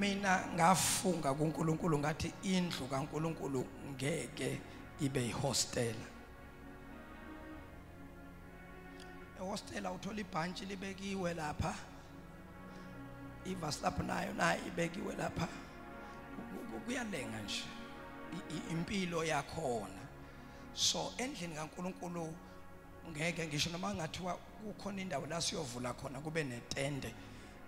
mina ngafunga kuNkulunkulu ngathi indlu kaNkulunkulu ngeke ibe yihostela. Ehostela uthola ibhantshi libekiwe lapha ivaslap nayo nayo ibekiwe lapha. Ku- ku- kuyalenga nje impilo yakhona. So endlini kaNkulunkulu ngeke ngisho noma ngathiwa kukhona indawo la siyovula khona kube netende.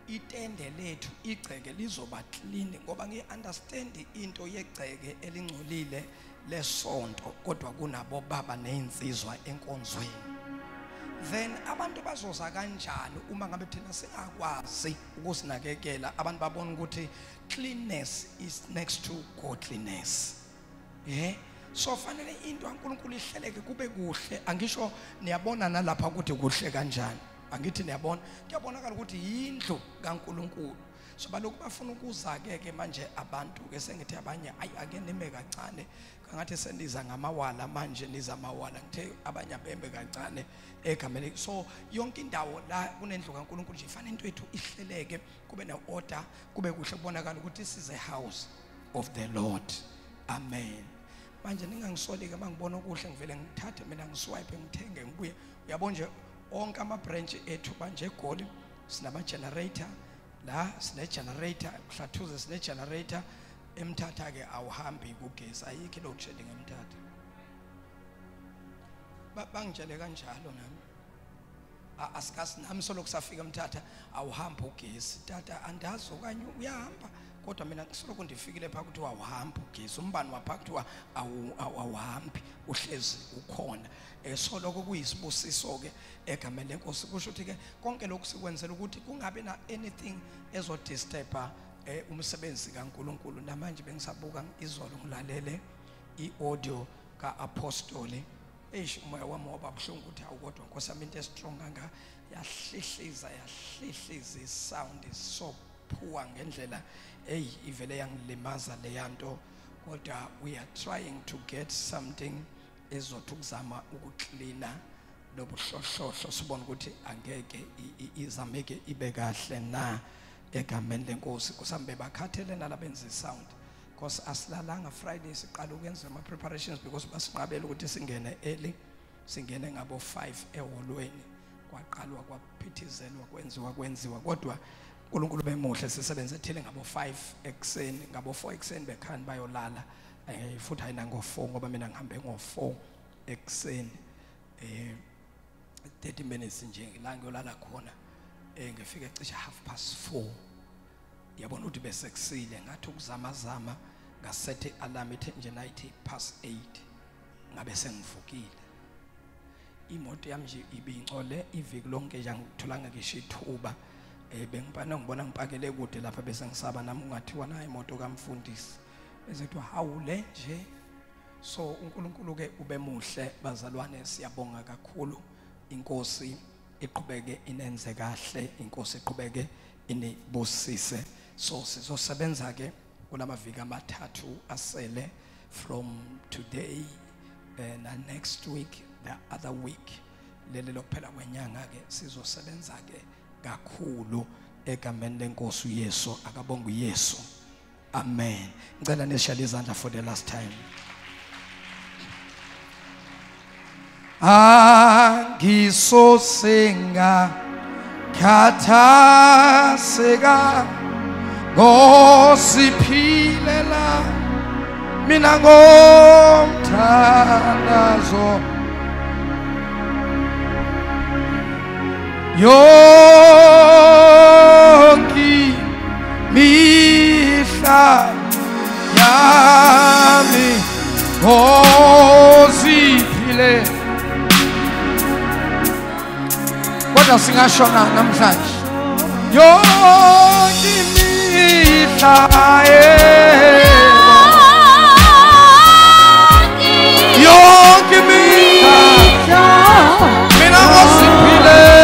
Itende lethu igceke lizoba clean ngoba ngiunderstand into yegceke elingcolile lesonto kodwa kunabo baba nezinsizwa enkonzweni. Then abantu bazoza kanjani uma ngabe thina singakwazi ukusinakekela abantu babona ukuthi cleanness is next to godliness. Eh so fanele into kaNkuluNkulu ihleleke kube kuhle. Angisho niyabona nalapha ukuthi kuhle kanjani. Angithi niyabona. Kuyabonakala ukuthi yindlu kaNkuluNkulu. So balokhu bafuna ukuza ke ke manje abantu ke sengithi abanye ayi ake nime kancane. Kangathi sendiza ngamawala manje niza amawala ngithe abanye abembe kancane egameni. So yonke indawo la kunendlu kaNkuluNkulu nje ifanele into yethu ihleleke kube ne-order kube kuhle kubonakala ukuthi this is a house of the Lord. Amen. Manje ningangisoli ke mangibona okuhle ngivele ngithathe mina ngiswipe ngithenge ngibuye. Uyabona nje? onke amabranch ethu manje egoli sinama-generator la sine-generator kuhlathuze sine-generator emthatha-ke awuhambi kugesi ayikho iloo shedding emthatha. Bangitshele kanjalo nami. Asikasi nami soloku safika emthatha awuhambi ugesi. Tata andazi okanye uyahamba. Kodwa mina kusoloko ndifikile pha kuthiwa awuhambi ugesi. Umbani wapha kuthiwa awu- awu- awuhambi uhlezi ukhona. Um soloko kuyisibusiso ke egameni lenkosi. Kusho ukuthi ke konke lokhu sikwenzela ukuthi kungabi na anything ezodisturba um umsebenzi kankulunkulu. Namanje bengisabuka izolo ngilalele i-audio ka-apostoli. Eish umoya wami waba buhlungu ukuthi awukodwa nkosi yami into estrong kanga yahlihliza yahlihliza isound so poor ngendlela eyi ivele yangilimaza leya nto kodwa we are trying to get something ezothi ukuzama ukuklina lobuhlohlohlo sibone ukuthi angeke i- i- izameke ibe kahle na egameni lenkosi. Kusambe bakhathele nalabenza isound because asilalanga friday siqala ukwenza ama preparations because basinqabela ukuthi singene early singene ngabo 5 eholweni kwaqalwa kwaphithizelwa kwenziwa kwenziwa kodwa uNkulunkulu bemuhle sisebenze ethile ngabo 5 ekseni ngabo 4 ekseni bekhani bayolala. Eh futhi ayina ngo 4 ngoba mina ngihambe ngo 4 ekseni eh 30 minutes nje la ngiyolala khona eh ngifike cishe half past 4 yabona ukuthi bese kusile ngathi ukuzama zama ngasethe alarm ethi nje nayithi past 8 ngabe sengivukile. Imoto yami nje ibingcole iviki lonke nje angitholanga ngisho ithuba. Eh bengibana ngibona ngipakele kude lapha bese ngisaba nami ungathiwa nayo imoto kamfundisi. Bese kuthiwa hawule nje. So uNkulunkulu ke ube muhle bazalwane siyabonga kakhulu. Inkosi iqhubeke inenze kahle inkosi iqhubeke inibusise. So sizosebenza ke kulamaviki amathathu asele from today eh, na next week the other week. Leli lokuphela kwenyanga ke sizosebenza ke kakhulu egameni lenkosi uYesu akabonga uYesu. Amen. Ngicela nisishale izandla for the last time. Angisosenga khathaseka ngosiphilela mina ngomthandazo. Yonke mihla yami ngosiphile kodwa singashona namhlanje. Yonke imihla yonke imihla mina ngosiphile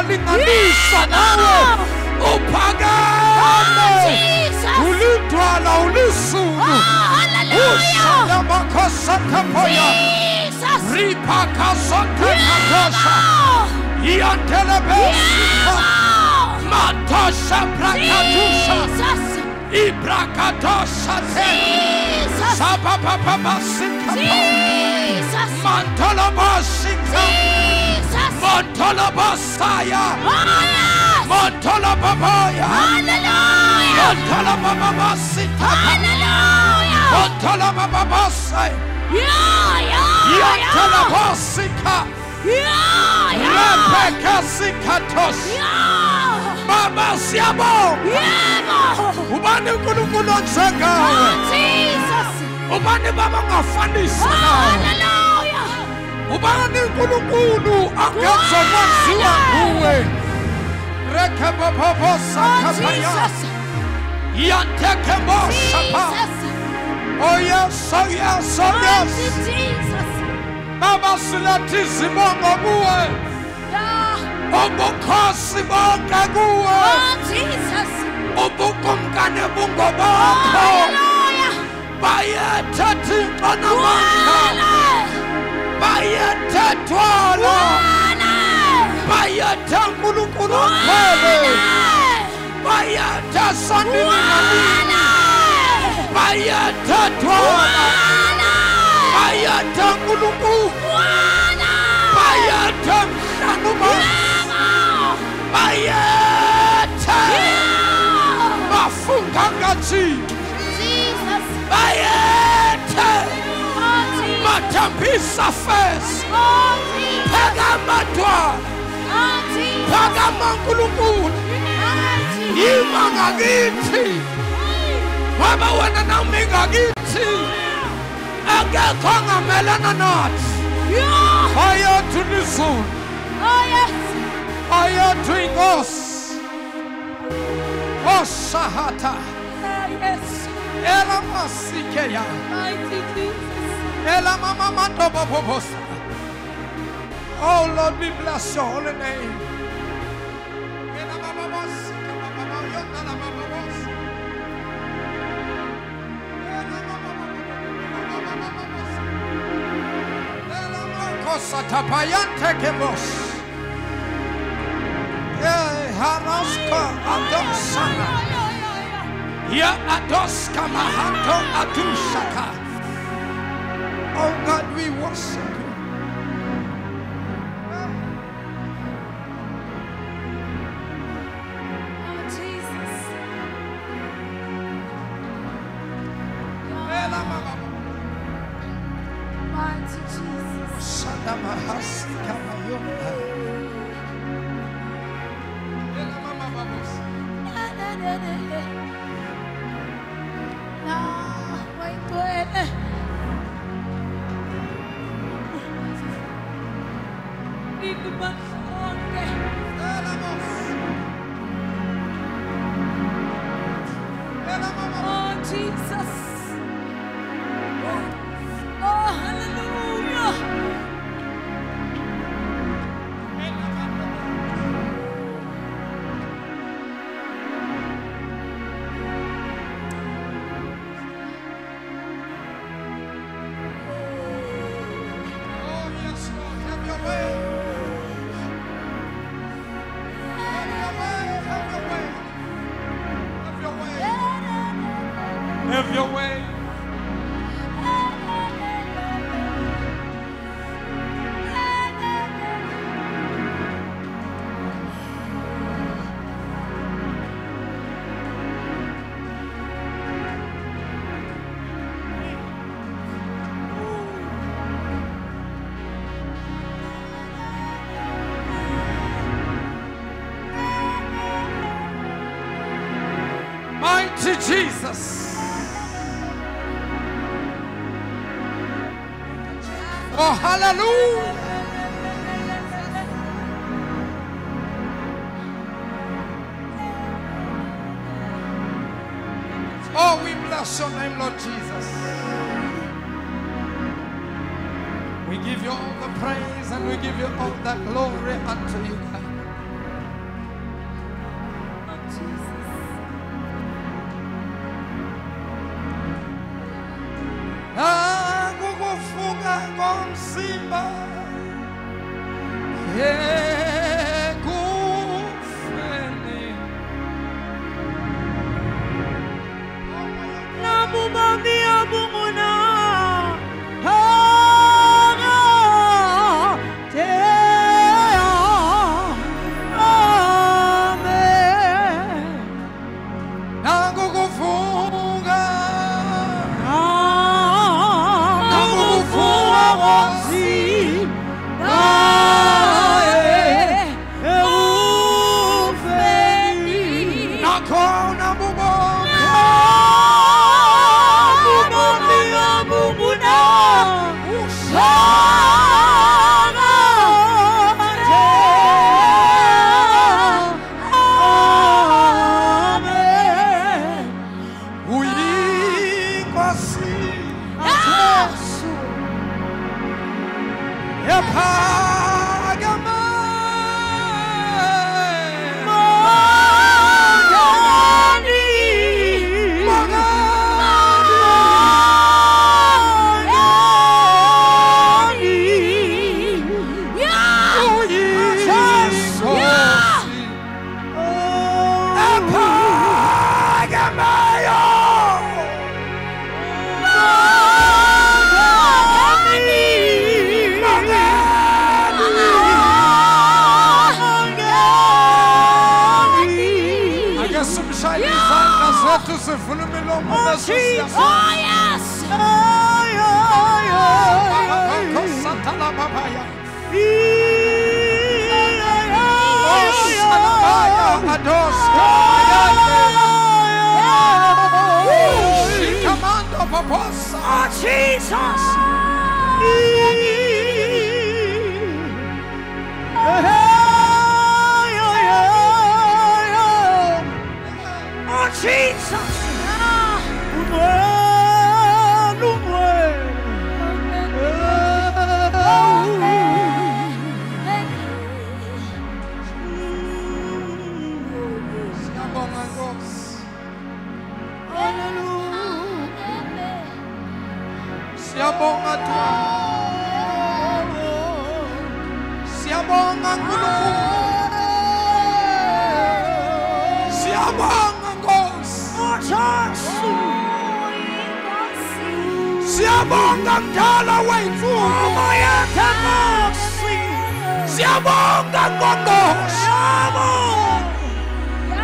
unalinganisha nawe. Upagani ulitwa na ulisungu ushalamakosakapoya ripakasakakakosha iantelebesika matosha prakatusha ibrakatosha te sababababasikapa mantolobosikapa mantolobosika Jesus. montolobosaya Oh, yes. montolobabaya Hallelujah. montolobababasika Hallelujah. montolobababasaya Yeah, yeah, yeah. yantelobosika Yeah, yeah. lepekasikatos Yeah. baba siyabonga Yebo. ubani unkulunkulu onjengawe Oh, Jesus. ubani baba ongafanisi Oh, nawe hallelujah. ubani unkulunkulu angezokwaziwa nguwe rekebobobosakaaya yantekeboshapa oyesoyesoyes oh, oh, oh, baba silathi zibongo kuwe ubukhosi bonke kuwe ubukumkane bungobakho bayethe thixo bayethetha inqonamandla Wale. bayethethwala Wale. bayethe nkulunkulu okhele Wale. bayethe sonini nanini Wale. bayethethwala Wale. bayethe nkulunkulu bayethe mhlanuba bayethe bafunga ngathi Jesus. Bayethe Oh, Jesus. mathambisa fesi Oh, Jesus. phakamadwala Oh, Jesus. phakama nkulunkulu Oh, Jesus. yima ngakithi ngoba wena nami ngakithi akekho angamelana nathi ayethu lizulu Oh, ayethu inkosi. Osahata Ah, yes. elamasikeya Mighty Jesus. Oh lord we bless your holy name Kosatapayantekemos. Yeah, Haraska Adosana. Ya Adoska Mahato Adushaka. Oh God, we worship you. Your way.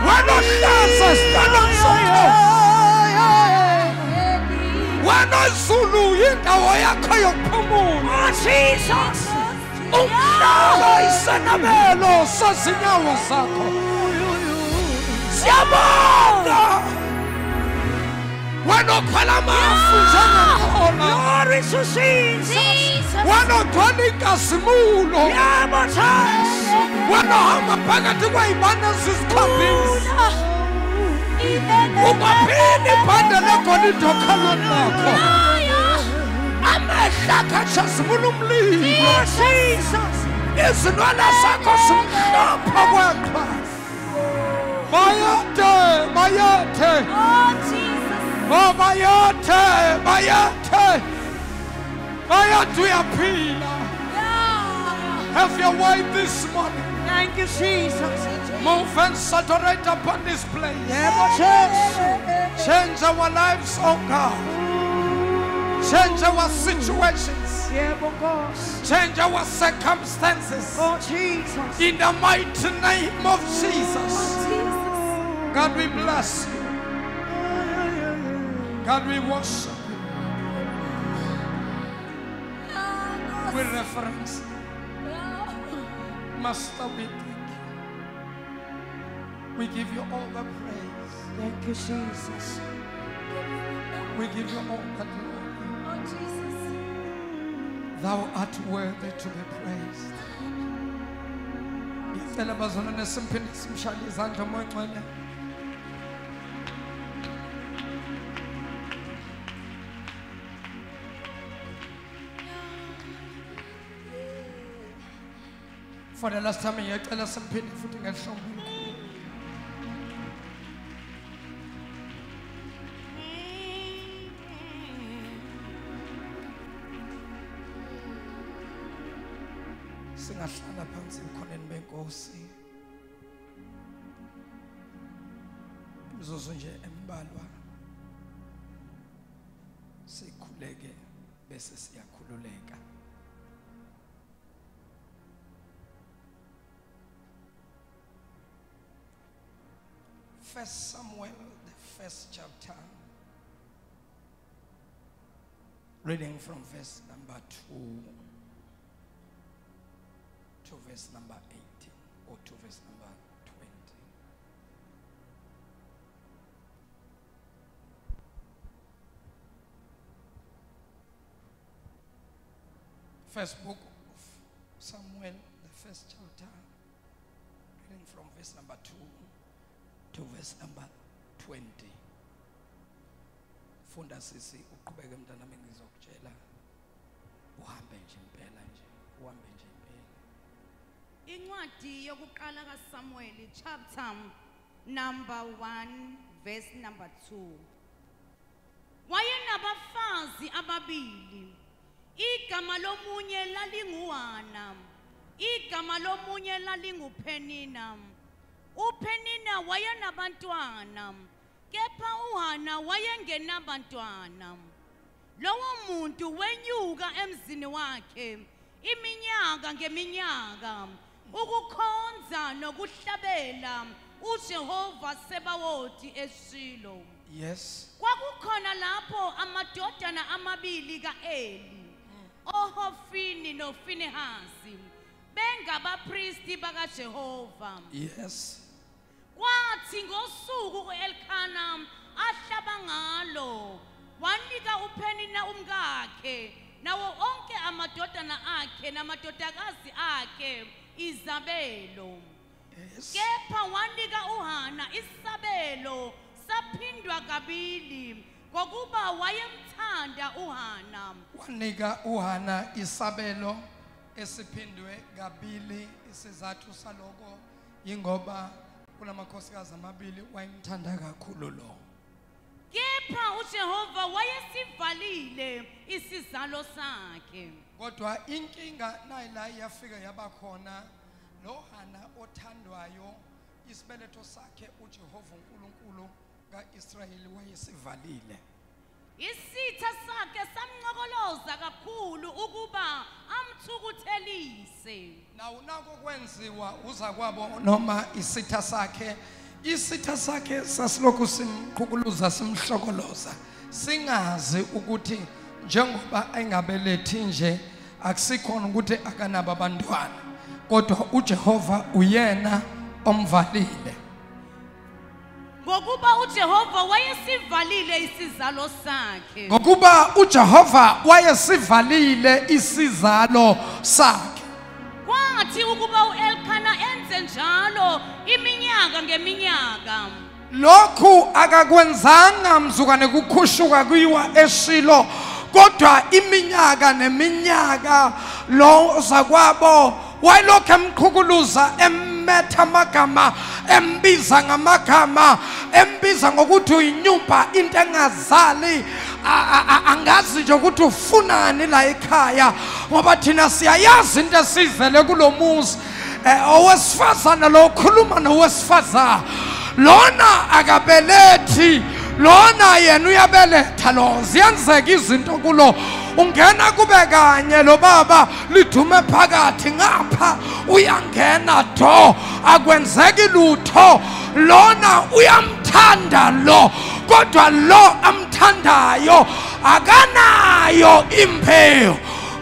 Wena ohlaza esihlalweni somkhosi wena ozulu yindawo yakho yokuphumula umhlaba isenabelo sezinyawo zakho siyabonga wena okhwela amafu njengekona wena othwala inkazimulo. Wena ohamba phakathi kwey'bane ezisikhambisi ungaphini ibhande legolide okhalweni lakho. Amehla akho ashazimula umlilo. Izinwele zakho zimhlophe kweqhwa bayethe bayethe oh bayethe bayethe bayethe uyaphila have your way this morning. Thank you, Jesus. move and saturate upon this place. Jesus. change our lives oh God. Change our situations. Nkosi. change our circumstances. Oh, Jesus. in the mighty name of Jesus. Oh, God we bless you God we worship you we reference you. Master we thank you We give you all the praise. Thank you, Jesus. We give you all the glory. Oh, Jesus. Thou art worthy to be praised. ngiyacela bazalwane simphinde simshale izandla Father, last time I heard, I some painful thing and some singahlala phansi ekhoneni benkosi imizuzu nje embalwa sikhuleke bese siya First Samuel, the first chapter, reading from verse number 2 to verse number 18 or to verse number 20. First book of Samuel, to verse number 20. Funda sisi uqhubeke mntanami ngizokutshela uhambe nje impela nje uhambe nje impela Incwadi yokuqala kaSamuel chapter number 1 verse number 2. Wayenabafazi ababili. Igama lomunye lalinguHana. Igama lomunye lalinguPenina. uPenina wayenabantwana kepha uHana wayengenabantwana. Lowo muntu wenyuka emzini wakhe iminyaka ngeminyaka ukukhonza nokuhlabela uJehova Sebawothi eShilo. Yes. Kwakukhona lapho amadodana amabili kaEli oHofini noFinehasi bengabapristi bakaJehova. Yes. Kwathi ngosuku u-elkhana ahlaba ngalo wanika uphenina umkakhe nawo onke amadodana akhe namadodakazi akhe izabelo. Yes. Kepha wanika uhana isabelo saphindwa kabili ngokuba wayemthanda uhana. Wanika uHana isabelo. Esiphindwe kabili isizathu saloko ingoba kulamakhosikazi amabili wayemthanda kakhulu lo. Kepha uJehova wayesivalile isizalo sakhe. Kodwa inkinga nayila yafika yabakhona lo Hana othandwayo isibeletho sakhe uJehova uNkulunkulu kaIsrayeli wayesivalile. Isitha sakhe samncokoloza kakhulu ukuba amthukuthelise. Nawu nako kwenziwa uza kwabo noma isitha sakhe. Isitha sakhe sasilokhu simqhukuluza simhlokoloza. Singazi ukuthi njengoba engabelethi nje akusikhona ukuthi akanabo abantwana. Kodwa uJehova uyena omvalile. Ngokuba uJehova wayesivalile isizalo sakhe. Ngokuba uJehova wayesivalile isizalo sakhe. Kwathi ukuba uElkana enze njalo iminyaka ngeminyaka. Lokhu akakwenzanga mzukwane kukhushuka kuyiwa eshilo. Kodwa iminyaka neminyaka lo zakwabo wayelokhu emqhukuluza emetha amagama embiza ngamagama embiza ngokuthi uyinyumba into engazali. A- a- a- angazi nje ukuthi ufunani la ekhaya ngoba thina siyayazi into esizele kulo muzi. Eh, owesifazana lo ukhuluma nowesifazana lona akabelethi lona yena uyabeletha lo. Ziyenzeka izinto kulo. Ungena kube kanye lo baba. Lidume phakathi ngapha. Uyangena do akwenzeki lutho. Lona uyamthanda lo. Kodwa lo amthandayo akanayo imbewu.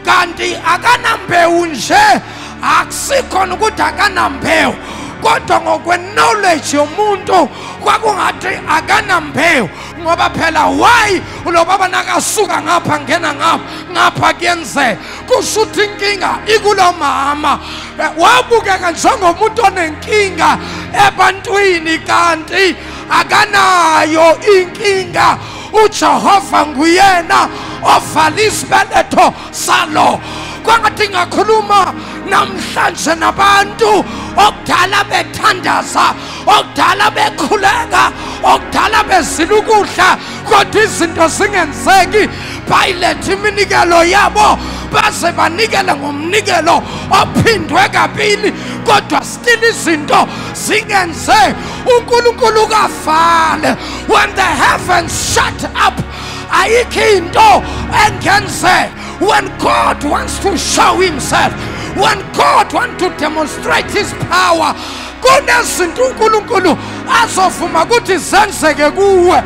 Kanti akanambewu nje. Akusikhona ukuthi akanambewu. Kodwa ngokwe-knowledge yomuntu kwakungathi akanambewu ngoba phela why ulobaba nakasuka ngapha ngena ngapha ngapha kuyenzeka. Kusho ukuthi inkinga ikulo mama Eh, wabukeka njengomuntu onenkinga ebantwini kanti akanayo inkinga. Ujehova nguyena ovala isibeletho salo. Kwangathi ngakhuluma namhlanje nabantu okudala bethandaza okudala bekhuleka okudala bezila ukudla kodwa izinto zingenzeki. Bayiletha iminikelo yabo baze banikele ngomnikelo ophindwe kabili kodwa still izinto zingenze. Unkulunkulu kavale when the heavens shut up ayikho into engenzeka when god wants to show himself when god wants to demonstrate his power kunezinto unkulunkulu azovuma ukuthi zenzeke kuwe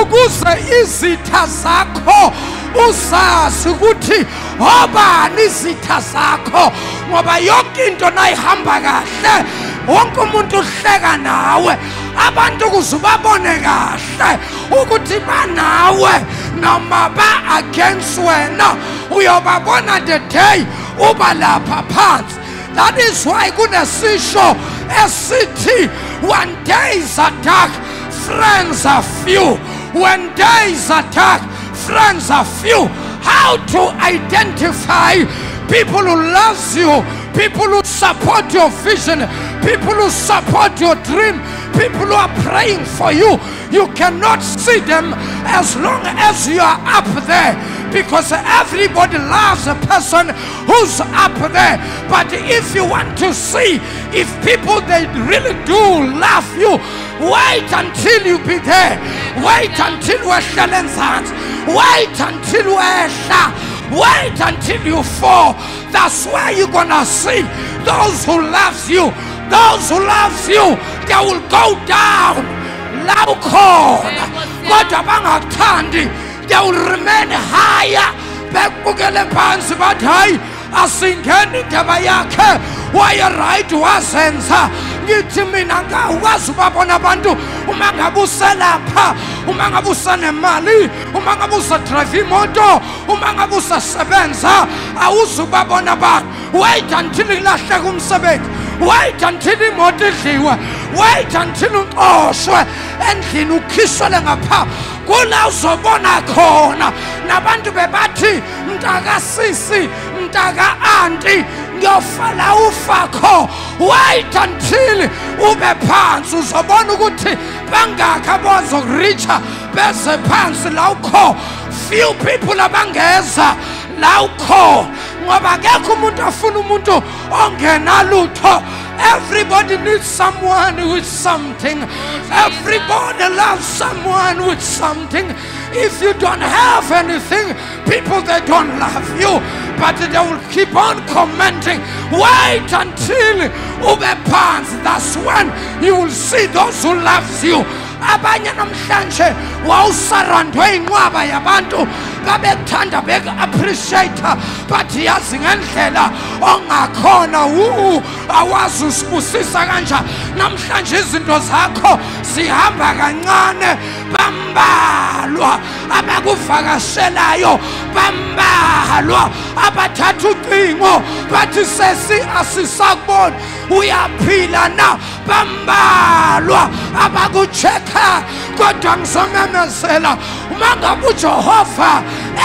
ukuze izitha zakho uzazi ukuthi obani izitha zakho ngoba yonke into nayihamba kahle wonke umuntu uhleka nawe abantu kuze babone kahle ukuthi banawe noma ba-against wena uyobabona the day uba lapha phansi. That is why kunesisho esithi when days are dark friends are few. When days are dark friends are few. How to identify people who loves you people who support your vision people who support your dream people who are praying for you you cannot see them as long as you are up there. Because everybody loves a person who's up there. But if you want to see if people they really do love you wait until you be there. Wait until wehlele enzansi wait until wehla wait until you fall. That's where you're gonna see those who loves you those who loves you they will go down. La ukhona kodwa bangakuthandi they will remain higher. Bekubukele phansi bathi hayi asingeni indaba yakhe wayeright wazenza ngithi mina ngawukwazi ubabona abantu. Uma ngabe uselapha uma ngabe usenemali uma ngabe usadrayiva imoto uma ngabe usasebenza awuzubabona abantu wait until ilahleka umsebenzi. Wait until imoto idliwe. Wait until uqoshwe endlini ukhishelwe ngapha. Kula uzobona khona. Nabantu bebathi mntakasisi mntaka-anti ngiyofala ufakho. Wait until ube phansi. Uzobona ukuthi bangakhi abazokuricha beze phansi. La ukho few people abangeza. La ukho ngoba akekho umuntu afuna umuntu ongenalutho. Everybody needs someone with something. Oh, Everybody loves someone with something. If you don't have anything, people they don't love you, but they will keep on commenting. Wait until ube phansi. That's when you will see those who loves you. Abanye namhlanje wawusarandwe inqwaba yabantu babekuthanda beku-appreciate but yazi ngendlela ongakhona wu awazi usibusisa kanjani namhlanje izinto zakho zihamba kancane bambalwa abakuvakashelayo bambalwa abathatha ucingo bathi sesi asisakuboni uyaphila na? Bambalwa abakuchekha kodwa ngizomemezela uma ngabe ujehova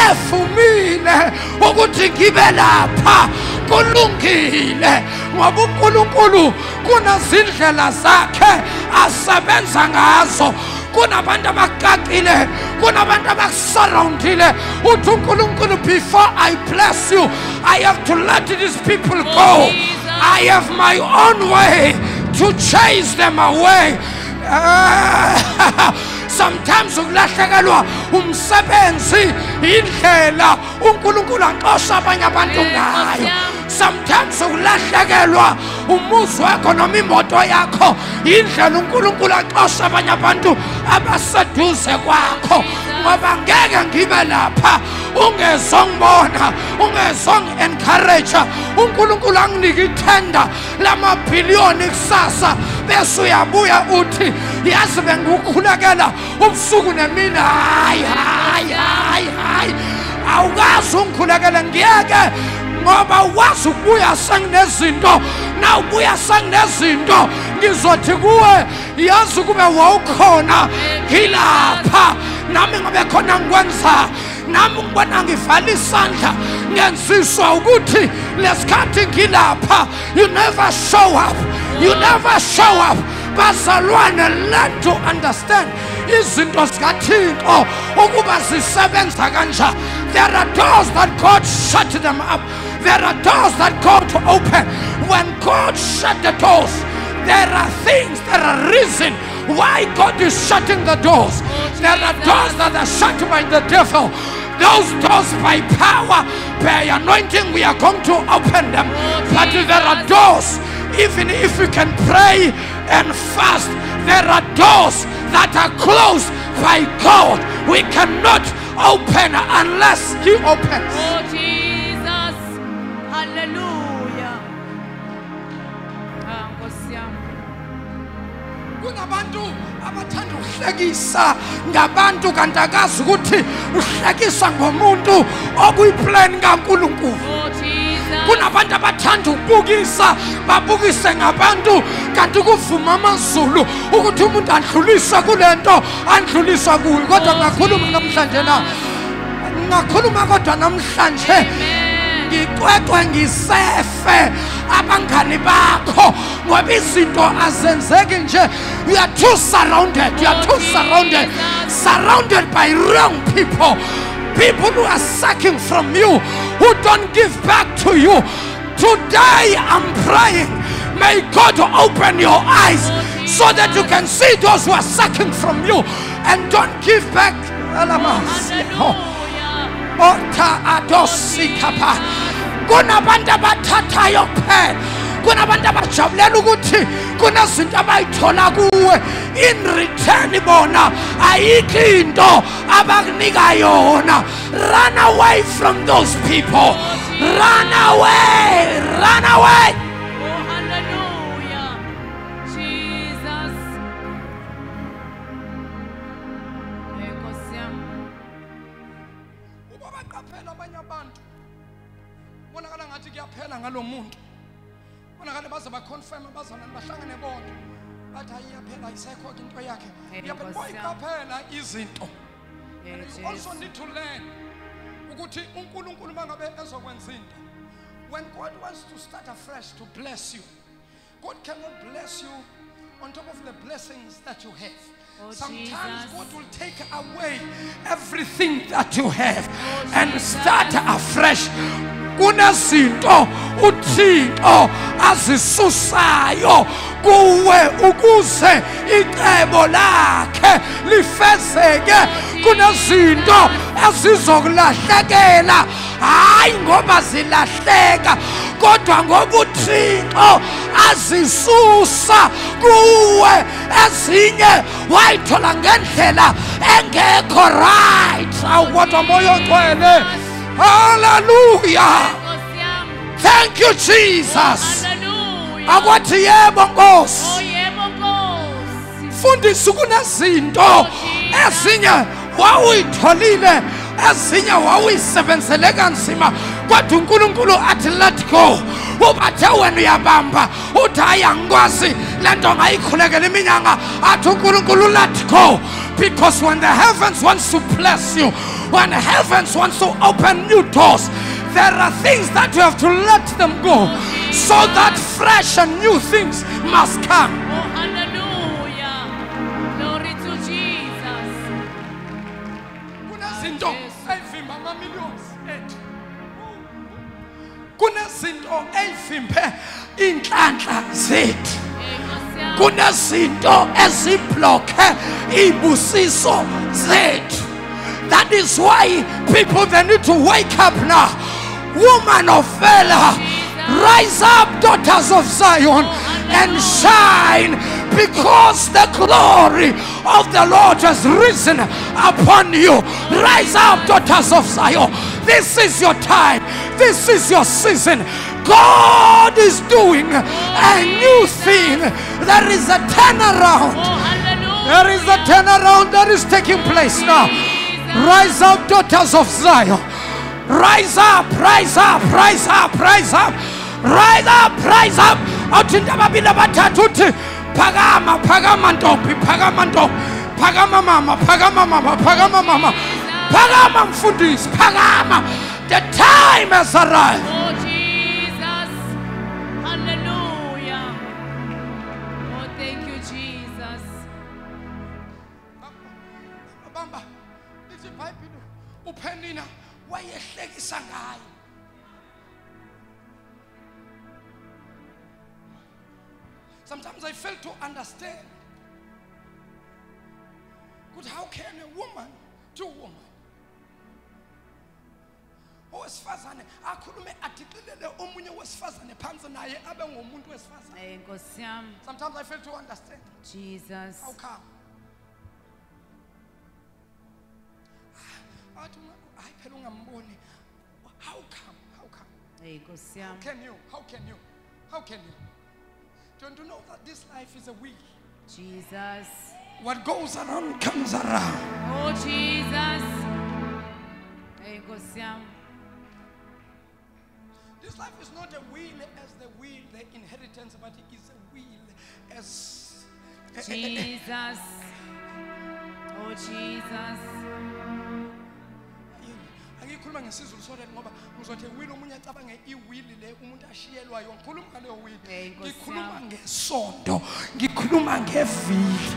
evumile ukuthi ngibe lapha. Kulungile ngoba unkulunkulu kunezindlela zakhe asebenza ngazo. Kunabantu abakakile kunabantu abakusurroundile uthi unkulunkulu before i bless you i have to let these people go. Oh, I have my own way to chase them away Ah, sometimes ukulahlekelwa umsebenzi indlela unkulunkulu axosha abanye abantu ngayo. Sometimes ukulahlekelwa umuzi wakho noma imoto yakho indlela unkulunkulu axosha abanye abantu abaseduze kwakho. Ngoba ngeke ngibe lapha ungezongibona ungezongi-encourage unkulunkulu anginike ithenda lamabhiliyoni kusasa bese uyabuya uthi yazi bengiwukhulekela ubusuku nemini hayi hayi hayi hayi. Awukazi ungikhulekele ngiyeke ngoba ukwazi ukubuya senginezinto na ubuya senginezinto ngizothi kuwe yazi kube wawukhona ngilapha. Nami ngabe khona ngikwenza nami ngibona ngivala isandla ngenziswa ukuthi lesikhathi ngilapha you never show up you never show up. Bazalwane learn to understand izinto zikathixo ukuba zisebenza kanja there are doors that god shut them up. There are doors that god to open. When god shut the doors there are things there are reason why god is shutting the doors. There are doors that are shut by the devil. Those doors by power by anointing we are going to open them. But there are doors even if you can pray and fast there are doors that are closed by god we cannot open unless he opens Oh Jesus. Hallelujah. Ah, kunabantu abathanda ukuhlekisa ngabantu kanti akazi ukuthi uhlekisa ngomuntu okuyiplan kankulunkulu Oh. Kunabantu abathanda ukubukisa babukise ngabantu. Kanti kuvuma amazulu ukuthi umuntu andlulise kule nto andlulisa kuyo. Kodwa ngakhuluma namhlanje na ngakhuluma kodwa namhlanje ngicwecwe ngisefe abangani bakho ngoba izinto azenzeki nje. You are too surrounded you are too surrounded. Surrounded by wrong people people who are sucking from you who don't give back to you. Today i'm praying may god open your eyes so that you can see those who are sucking from you and don't give back kunabantu abajabulela ukuthi kunezinto abayithola kuwe in return bona ayikho into abakunika yona run away from those people run away run away Oh hallelujah. Jesus. Nkosi yami. uba baqaphela abanye abantu bonakala ngathi kuyaphela ngalo muntu bonakala baze baconfirme bazalwane bahlangane bonke bathi iyaphela ayisekho-ke into yakhe. Uyaphela, Nkosi yami. boyiqaphela izinto. And you also need to learn ukuthi unkulunkulu uma ngabe ezokwenza into when god wants to start afresh to bless you god cannot bless you on top of the blessings that you have Oh, sometimes Jesus. god will take away everything that you have and start afresh. Kunezinto uthixo azisusayo kuwe ukuze icebo lakhe lifezeke. Kunezinto ezizokulahlekela hayi ngoba zilahleka kodwa ngoba uthixo azisusa kuwe ezinye ayithola ngendlela engekho right. Awukodwa moya ongcwele haleluya thank you jesus. Akwathi yebo nkosi. Fundisa kunezinto ezinye wawuyitholile ezinye wawuyisebenzele kanzima. Kodwa unkulunkulu athi let go. Ubathe wena uyabamba uthi hayi angikwazi le nto ngayikhulekela iminyanga athi unkulunkulu let go because when the heavens wants to bless you when heavens wants to open new doors there are things that you have to let them go so that fresh and new things must come oh, kunezinto eyivimbe iy'nhlanhla zethu. Kunezinto eziblokhe iy'busiso zethu. That is why people they need to wake up now. Woman of valor Rise up, daughters of Zion, and shine because the glory of the Lord has risen upon you. Rise up, daughters of Zion. This is your time, this is your season. God is doing a new thing. There is a turnaround. Oh. There is a turnaround that is taking place now. Rise up, daughters of Zion. Rise up, rise up, rise up, rise up. Rise up, rise up. Awuthi ababili abathathu uthi phakama, phakama ntombi, phakama ntombi. Phakama mama, phakama mama, phakama mama. Phakama mfundisi, phakama. The time has arrived. Oh, Jesus. Hallelujah. Oh, thank you, Jesus. bamba lithi ibhayibhile uphenina wayehlekisa ngayo sometimes i fail to understand ukuthi how can a woman to woman owesifazane akhulume adicilele omunye wesifazane phansi naye abe ngomuntu wesifazane Eh, Nkosi yami. sometimes i fail to understand Jesus. how come athi uma- hayi phela ungamboni how come how come Eh, Nkosi how yami. can you how can you how can you don't you know that this life is a wheel Jesus. what goes around comes around Oh, Jesus. Eh, Nkosi yami. This life is not a wheel as the wheel the inheritance but it is a wheel as Jesus. Oh, Jesus. Angikhuluma ngesizulu sodwa ngoba ngizothi wheel omunye acabange iwheel le umuntu ashiyelwayo. Ngikhuluma ngaleyo wheel. Eh, Nkosi ngikhuluma yami. ngesondo ngikhuluma ngevili.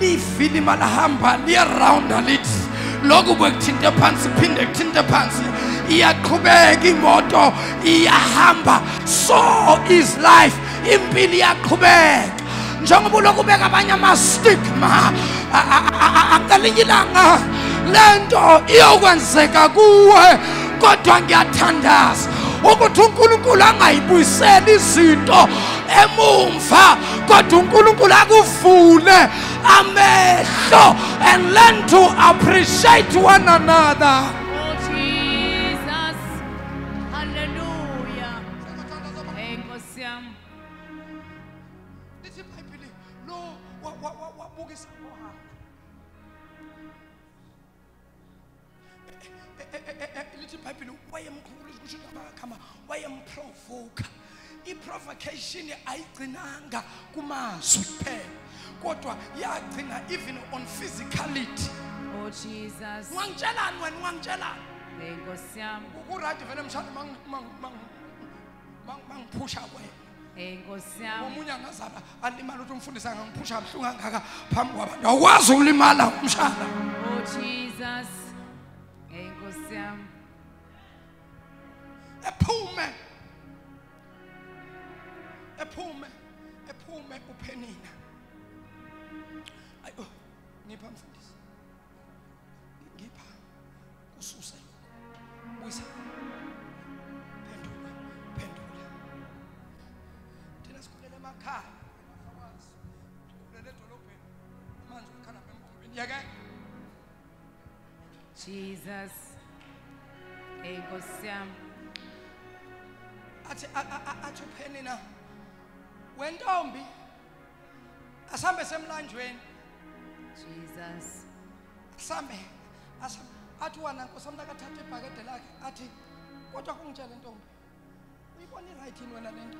Livili malahamba liyarawunda lithi lokhu bekuthinte phansi phinde kuthinte phansi. Iyaqhubeka imoto iyahamba. So is life. Impilo iyaqhubeka. Njengoba ulokhu ubeka abanye amastigma a- a- a- a- ngalinye ilanga. Lento iyokwenzeka kuwe kodwa ngiyathandaza ukuthi uNkulunkulu angayibuyiseli izinto emumva kodwa uNkulunkulu akuvule amehlo and learn to appreciate one another wayemprovoka iprovocation ayigcinanga kumazwi kuphela kodwa yagcina even on physicality Oh, Jesus. ungangitshelani wena ungangitshelani Eh, Nkosi yami. kuradi vele mshana mangiphusha kwena Eh, Nkosi yami. omunye angazaba alimala ukuthi umfundisi angangiphusha buhlungu angaka phambi kwabantu awukwazi ukulimala umshana Oh, Jesus. Eh, Nkosi yami. Ephume ephume ephume uphenina ayi oh, ngipha mfundisi. Ngipha kususe buyisa phendula phendula thina sikhulela emakhaya sikhulele edolobheni. Manje ukhana bembombeni yake Jesus. Eh, Nkosi yami. athi a- a- a- athi uphenina wentombi asambe semlanjweni Jesus. sambe asambe athi wana nkosami nakathatha ibhakede lakhe athi kodwa kungitshele ntombi uyibona irayithi yini wena lento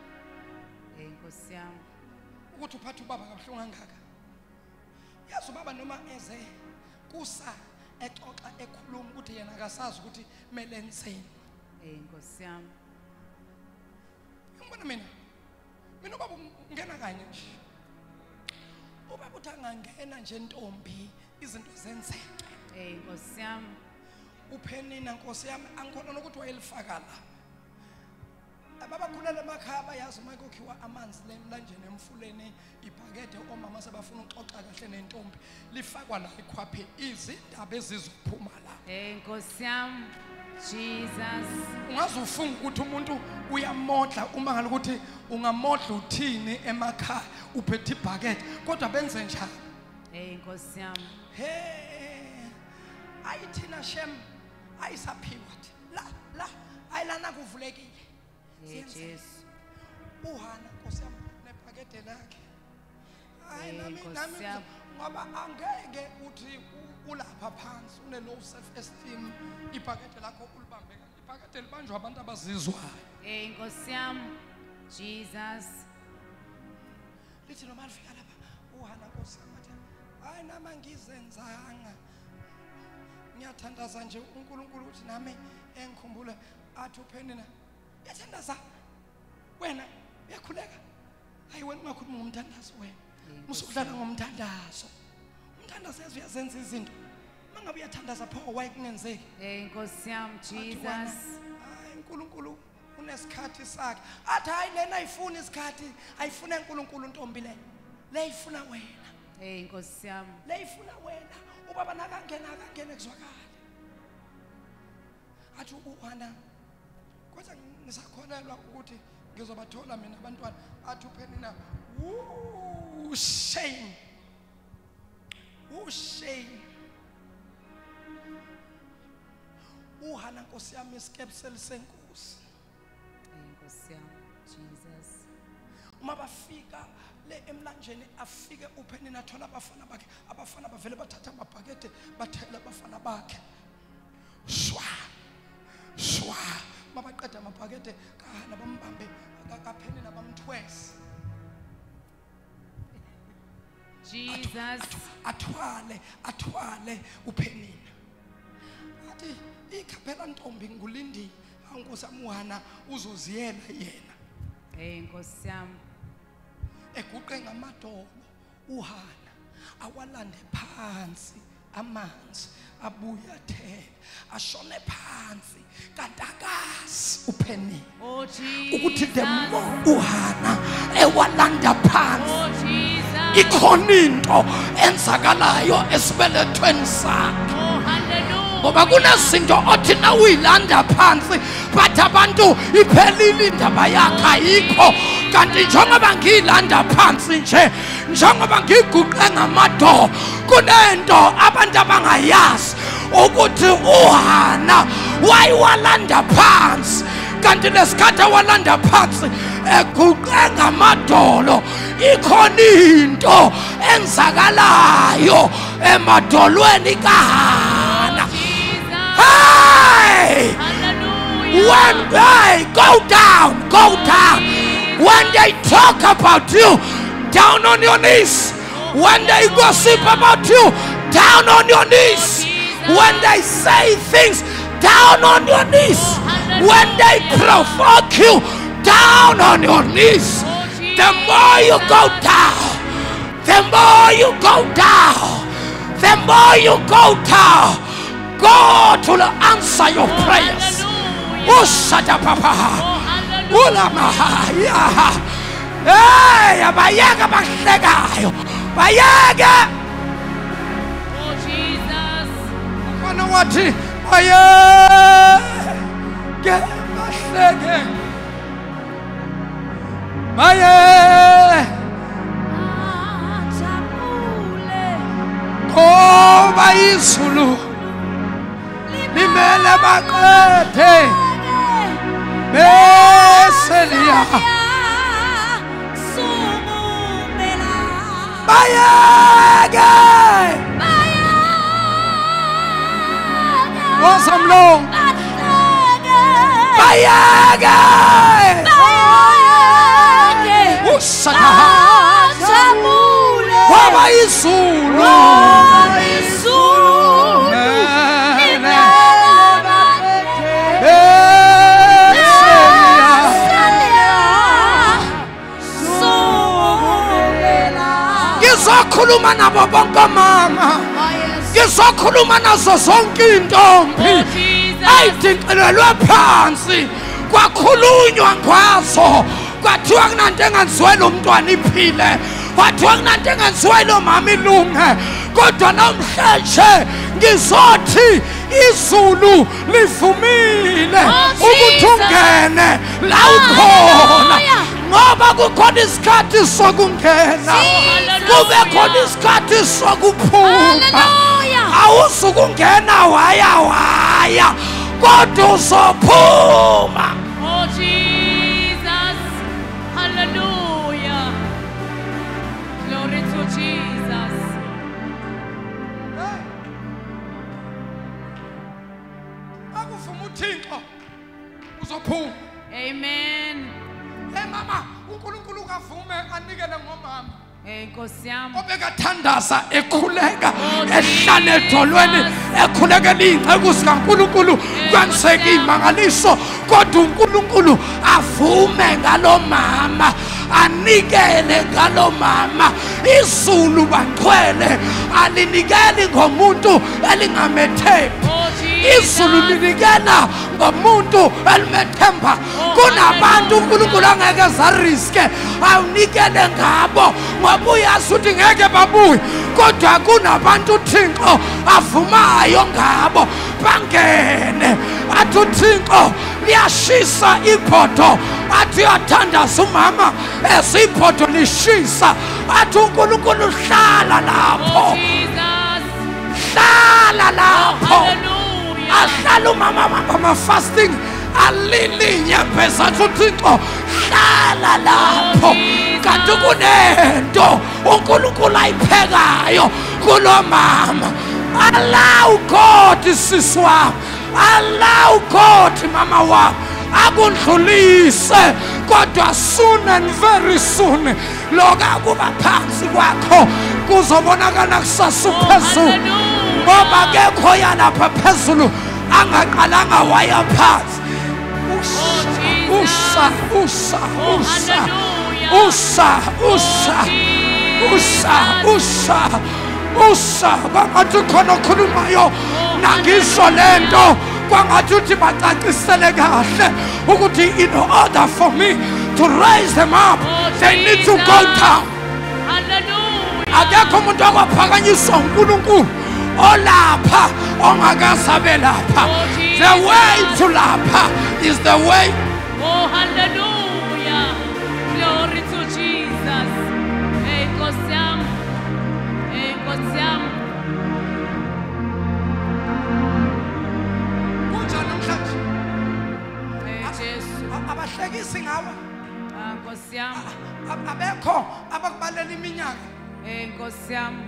Eh, Nkosi yami. ukuthi uphathe ubaba kabuhlungu kangaka yazi ubaba noma eze kusa exoxa ekhuluma ukuthi yena akasazi ukuthi kumele enzeni Eh, Nkosi yami. Ngibona mina mina ubaba ungena kanye nje. Ubaba uthi angangena nje ntombi izinto zenzeke Eh, Nkosi yami. uphenina nkosi yami angikhona nokuthi wayelifaka la. Ababakhulela emakhaya bayazi uma kokhiwa amanzi lemlanjeni emfuleni ibhakede omama sebafuna ukuxoxa kahle nentombi lifakwa la ikhwaphe izindaba ezizophuma la. Eh, Nkosi yami. Jesus. ungaze ufunga ukuthi umuntu uyamodla uma ngale ukuthi ungamodla uthini emakhaya uphethe ibhakede kodwa benze njani Hey, Nkosi yami. he ayithina shem ayisaphiwa la la ayilana kuvulekile Hey. Jesu. uhana nkosi yami nebhakede lakhe hayi nami nami ngoba angeke uthi ulapha phansi une low self esteem ibhakede lakho ulibambe kahle. ibhakede libanjwa abantu abazizwayo Hey, Nkosi yami. Jesus. lithi noma lifika lapha uhana nkosi yami athi hayi nami angizenzanga. Ngiyathandaza nje unkulunkulu ukuthi nami engikhumbule athi uphenina uyathandaza wena uyakhuleka. Hayi wena ungakhulumi ngomthandazo wena. Musukudlala ngomthandazo umthandazo yazi uyazenza izinto. Uma ngabe uyathandaza pho waye kungenzeki. Hey, Nkosi yami. Athi wena, Jesus. hayi unkulunkulu unesikhathi sakhe. Athi hayi lena ayifuni isikhathi ayifune unkulunkulu ntombi le. Le ifuna wena. Hey, Nkosi yami. le ifuna wena. Ubaba nakangena akangene kuzwakale. Athi uhana kodwa ngisakholelwa ukuthi ngizobathola mina abantwana. Athi uphenina shame. Ushame uhana nkosi yami isikepseli senkosi Nkosi yami. Jesus. uma bafika le emlanjeni afike uphenini athola abafana bakhe. Abafana bavele bathatha amabhakede bathela abafana bakhe. Shwa shwa. Uma baqeda amabhakede kahana bambambe ka- kaphenini abamthwese Jesus. athwale athwale uphenina athi ikhaphela ntombi ngulindile ankosi amuhana uzoziyela yena Hey, Nkosi yami. eguqe ngamadolo uhana awalande phansi amanzi abuye athela ashone phansi kantakazi uphenile Oh, Jesus. ukuthi the more uhana ewalanda phansi Oh, Jesus. ikhona into enzakalayo esibelethweni sakhe Oh, hallelujah. ngoba kunezinto othi na uyilanda phansi bathi abantu iphelile indaba yakhe ayikho kanti njengoba ngiyilanda phansi nje njengoba ngiguqe ngamadolo kunento abantu abangayazi ukuthi uhana wayiwalanda phansi. Kanti lesikhathi awalanda phansi eguqe ngamadolo ikhona into enzakalayo emadolweni kahana. Hey! When hey go down go down when they talk about you down on your knees. When they gossip about you down on your knees. When they say things down on your knees. When they provoke you down on your knees. The more you go down the more you go down the more you go down. God will answer your prayers. Oh, Papa Oh, hallelujah. Ulamahaya eya bayeke bahlekayo. Bayeke. Ufana wathi bayeke bahleke. Baye ngoba izulu limele baqethe Messeria. Bayage. Versammlung. Bayage. Bayage. Ushaka. Samule. Baba Isulu. Ngizokhuluma nabo bonke omama. Ngizokhuluma nazo zonke intombi Jesus. ayidinqelelwe phansi. Kwakhulunywa ngazo kwathiwa kunanto engenziwe lo mntwana iphile kwathiwa kunanto engenziwe lo mama ilunge kodwa namhlanje ngizothi izulu livumile Oh, ukuthi Jesus. ungene la ukhona Hallelujah. ngoba kukhona isikhathi sokungena Hallelujah. kube khona isikhathi sokuphuma Hallelujah. awuzukungena waya waya kodwa uzophuma uthixo uzophuma. Amen. hey mama unkulunkulu kavume anikele ngomama. Obekathandaza ekhuleka ehlala edolweni ekhulekela iy'ngceku zikankulunkulu. Kwenzeka iy'mangaliso kodwa unkulunkulu avume ngalo mama anikele ngalo mama. Izulu bangcwele alinikeli ngomuntu elingamethembi. Oh, izulu linikela ngomuntu elimethemba. Kunabantu unkulunkulu angeke zariske awunikele ngabo ngoba uyazi ukuthi ngeke babuye. Kodwa kunabantu uthixo avumayo ngabo. Bangene. Athi uthixo liyashisa ibhodo athi uyathandaza umama. Esibhodo lishisa. Athi unkulunkulu hlala lapho. Oh, hlala Oh, lapho hallelujah. Ahlala umama bamba ama-fasting alilinyembeza athi uthixo hlala lapho Oh, Jesus. kanti kunento unkulunkulu ayiphekayo kulo mama. Allow god sisi wami allow god mama wami akundlulise. Kodwa soon and very soon lokakuba phansi kwakho kuzobonakala kusasa Oh, uphezulu hallelujah. Ngoba kekho yalapha phezulu angaqalanga waya phansi. Usa usa usa usa usa usa usa usa. Kwangathi khona okhulumayo nangisho lento kwangathi uthi bacacisele kahle ukuthi in order for me to raise them up they need to go down. Akekho umuntu akwaphakanyiswa unkulunkulu olapha ongakazabe lapha Oh, the way to lapha is the way Oh, hallelujah. Glory to Jesus. Hey, Nkosi yami. Hey, Nkosi yami. kunjani namhlanje Hey, abahlekisi ngawe ah, Nkosi yami. Abekho abakubalela iminyaka Hey, Nkosi yami.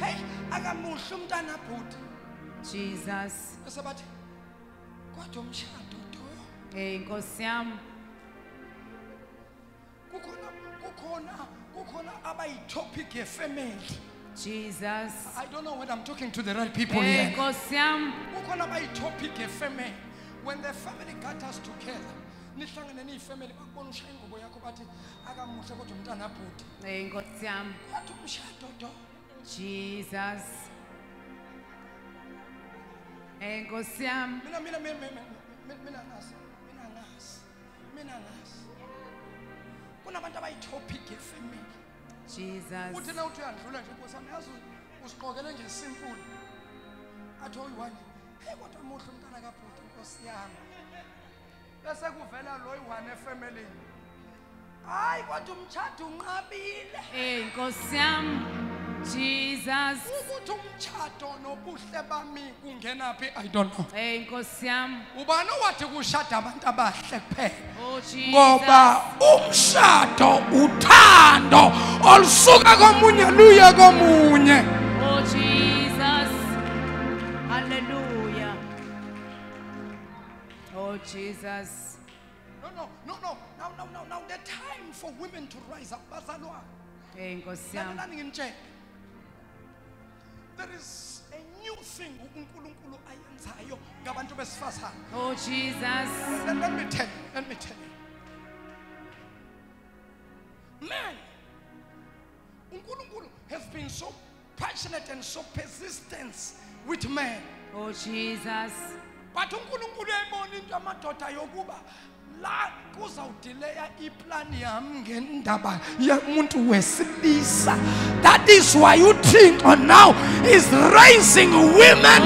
Heyi akamuhle umntana bhuti Jesus. bese bathi kodwa umshado do Hey, Nkosi yami. kukhona kukhona kukhona abayitopic yefamily Jesus. i don't know whether i'm talking to the right people Hey, here kukhona abayitopic yefamily when the family got us together nihlangene niyifamily bakubona ushaya ingubo yakho bathi akamuhle kodwa umntana bhuti Hey, Nkosi yami. yathi umshado do Jesus. Hey, Nkosi yami. mina mina mina mina mina- mina ngazi mina ngazi mina ngazi kunabantu abayitopic yefamily Jesus. uthi na uthi uyandlula nje nkosami yazi usiqokele nje simple athi oyi-one heyi kodwa muhle umntana kabhuti nkosi yami bese kuvela lo efemelini hayi kodwa umtshado unqabile Hey, Nkosi yami. Jesus. ukuthi umtshado nobuhle bami kungenaphi i don't know Hey, Nkosi yami. ubani owathi kushada abantu abahle kuphela Oh, Jesus. ngoba umshado uthando olusuka komunye luye komunye Oh, Jesus. Hallelujah. Oh, Jesus. No, no, no, no. Now, now, now, now, the time for women to rise up. Bazalwane. Hey, Nkosi yami. Lalelani nginitshele. There is a new thing uNkulunkulu ayenzayo ngabantu besifazane. Oh, Jesus. Let, let me tell you, let me tell you. Man, uNkulunkulu has been so passionate and so persistent with men. Oh, Jesus. But uNkulunkulu into amadoda yokuba la kuzawudileya iplani yam ngendaba yomuntu wesilisa. That is why uthixo now is raising women.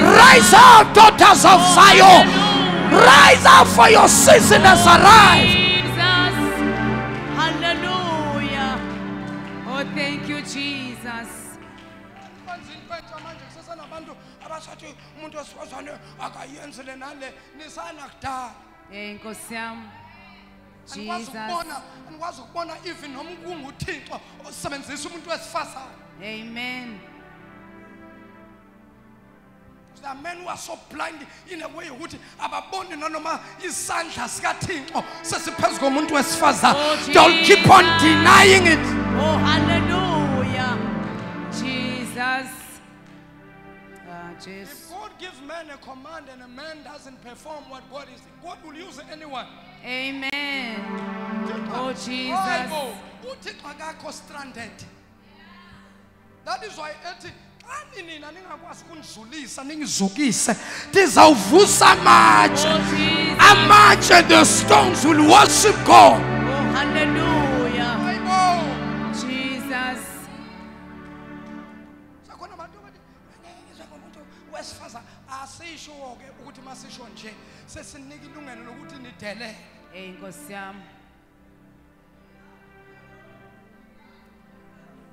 Rise up daughters of zion. Rise up for your season has arrived. Oh, thank you, Jesus. emanzini bentsha manje kusesenabantu abasathi umuntu wesifazane akayenzele nale Eh, Nkosi andikwazi Jesus. ukubona andikwazi ukubona even noma kunguthixo osebenzisa umuntu wesifazane Amen. There are men who are so blind in a way ukuthi ababoni nanoma isandla sikathixo sesiphezu komuntu wesifazane Oh, they'll keep on denying it Oh, hallelujah. Jesus. Ah, Jesus. God gives man a command and a man doesn't perform what God is God will use anyone Amen. Oh, Jesus. That is why xa nina ningakwazi ukundidlulisa ningizukise ndizawuvusa amatshe Oh, amatshe the stones will worship god Oh, hallelujah. sisho ke ukuthi masisho nje sesinika ilungelo lokuthi nidelele hey inkosi yami.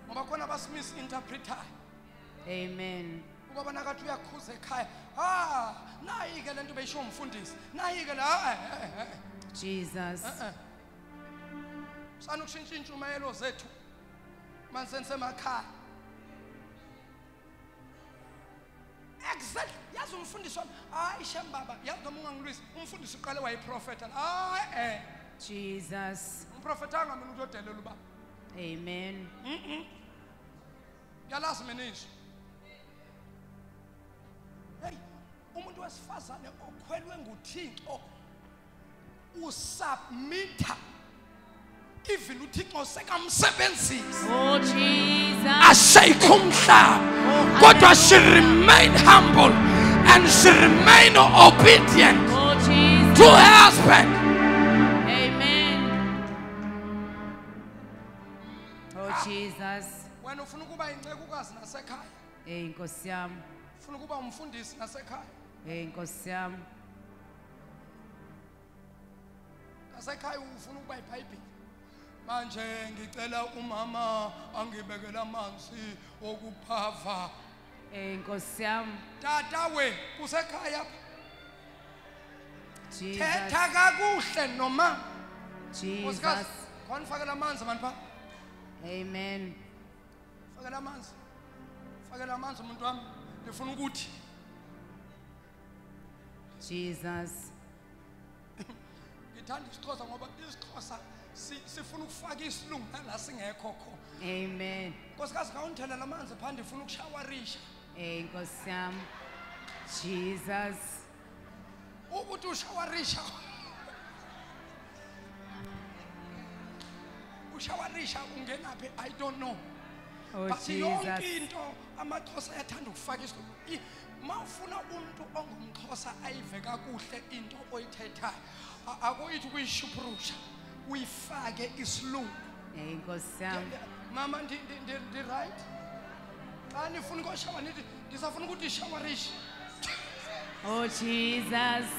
Ngoba khona abasimis interpreter amen. Ubabona kathi uyakhuza ekhaya ah nayi ke lento beyisho umfundisi nayi ke la eh, eh, eh, Jesus. Sanukushintsha intshumayelo zethu mansensemakhaya exactly. Yazi umfundisi wami hayi shem baba. Yazi noma ungangilwisi umfundisi uqale wayiprofetha hayi eh. Jesus. umprofethanga mina ukuyodelela ubaba Amen. yalazi mina izwi heyi umuntu wesifazane okhwelwe nguthixo usubmitha even uthixo sekamsebenzisa Oh, Jesus. ashayikhe umhlaba kodwa she remain humble and she remain obedient Oh, to her husband Amen. Oh, Jesus. wena ufuna ukuba incekukazi nasekhaya Eh, Nkosi yami. ufuna ukuba umfundisi nasekhaya Eh, Nkosi yami. nasekhaya ufuna ukuba yibhayibhile manje ngicela umama angibekele amanzi okuphava Eh, Nkosi yami. tata we kusekhaya pha Jesus. thetha kakuhle noma Jesus. nkosikazi khona fakela amanzi mani pha Amen. fakela amanzi fakela amanzi umuntu wami ngifuna ukuthi Jesus. ngithanda isixhosa ngoba isixhosa si- sifuna ukufaka isilungu nala singekho khona Amen. nkosikazi khawundithelela amanzi phaa ndifuna ukushawarisha Eh, Nkosi yami. Jesus. ukuthi ushawarisha ushawarisha ungenaphi i don't know Oh, but yonke Jesus. into amaxhosa ayathanda ukufaka isilungu I- ma ufuna umuntu ongumxhosa ayive kakuhle into oyithethayo a- akuyithi ukuyishuprusha uyifake isilungu hey, Nkosi yami. mama ndi- ndi- ndi- ndi-right xa nifuna ukoshawa nithi ndisafuna ukuthi ishawarishe Oh, Jesus.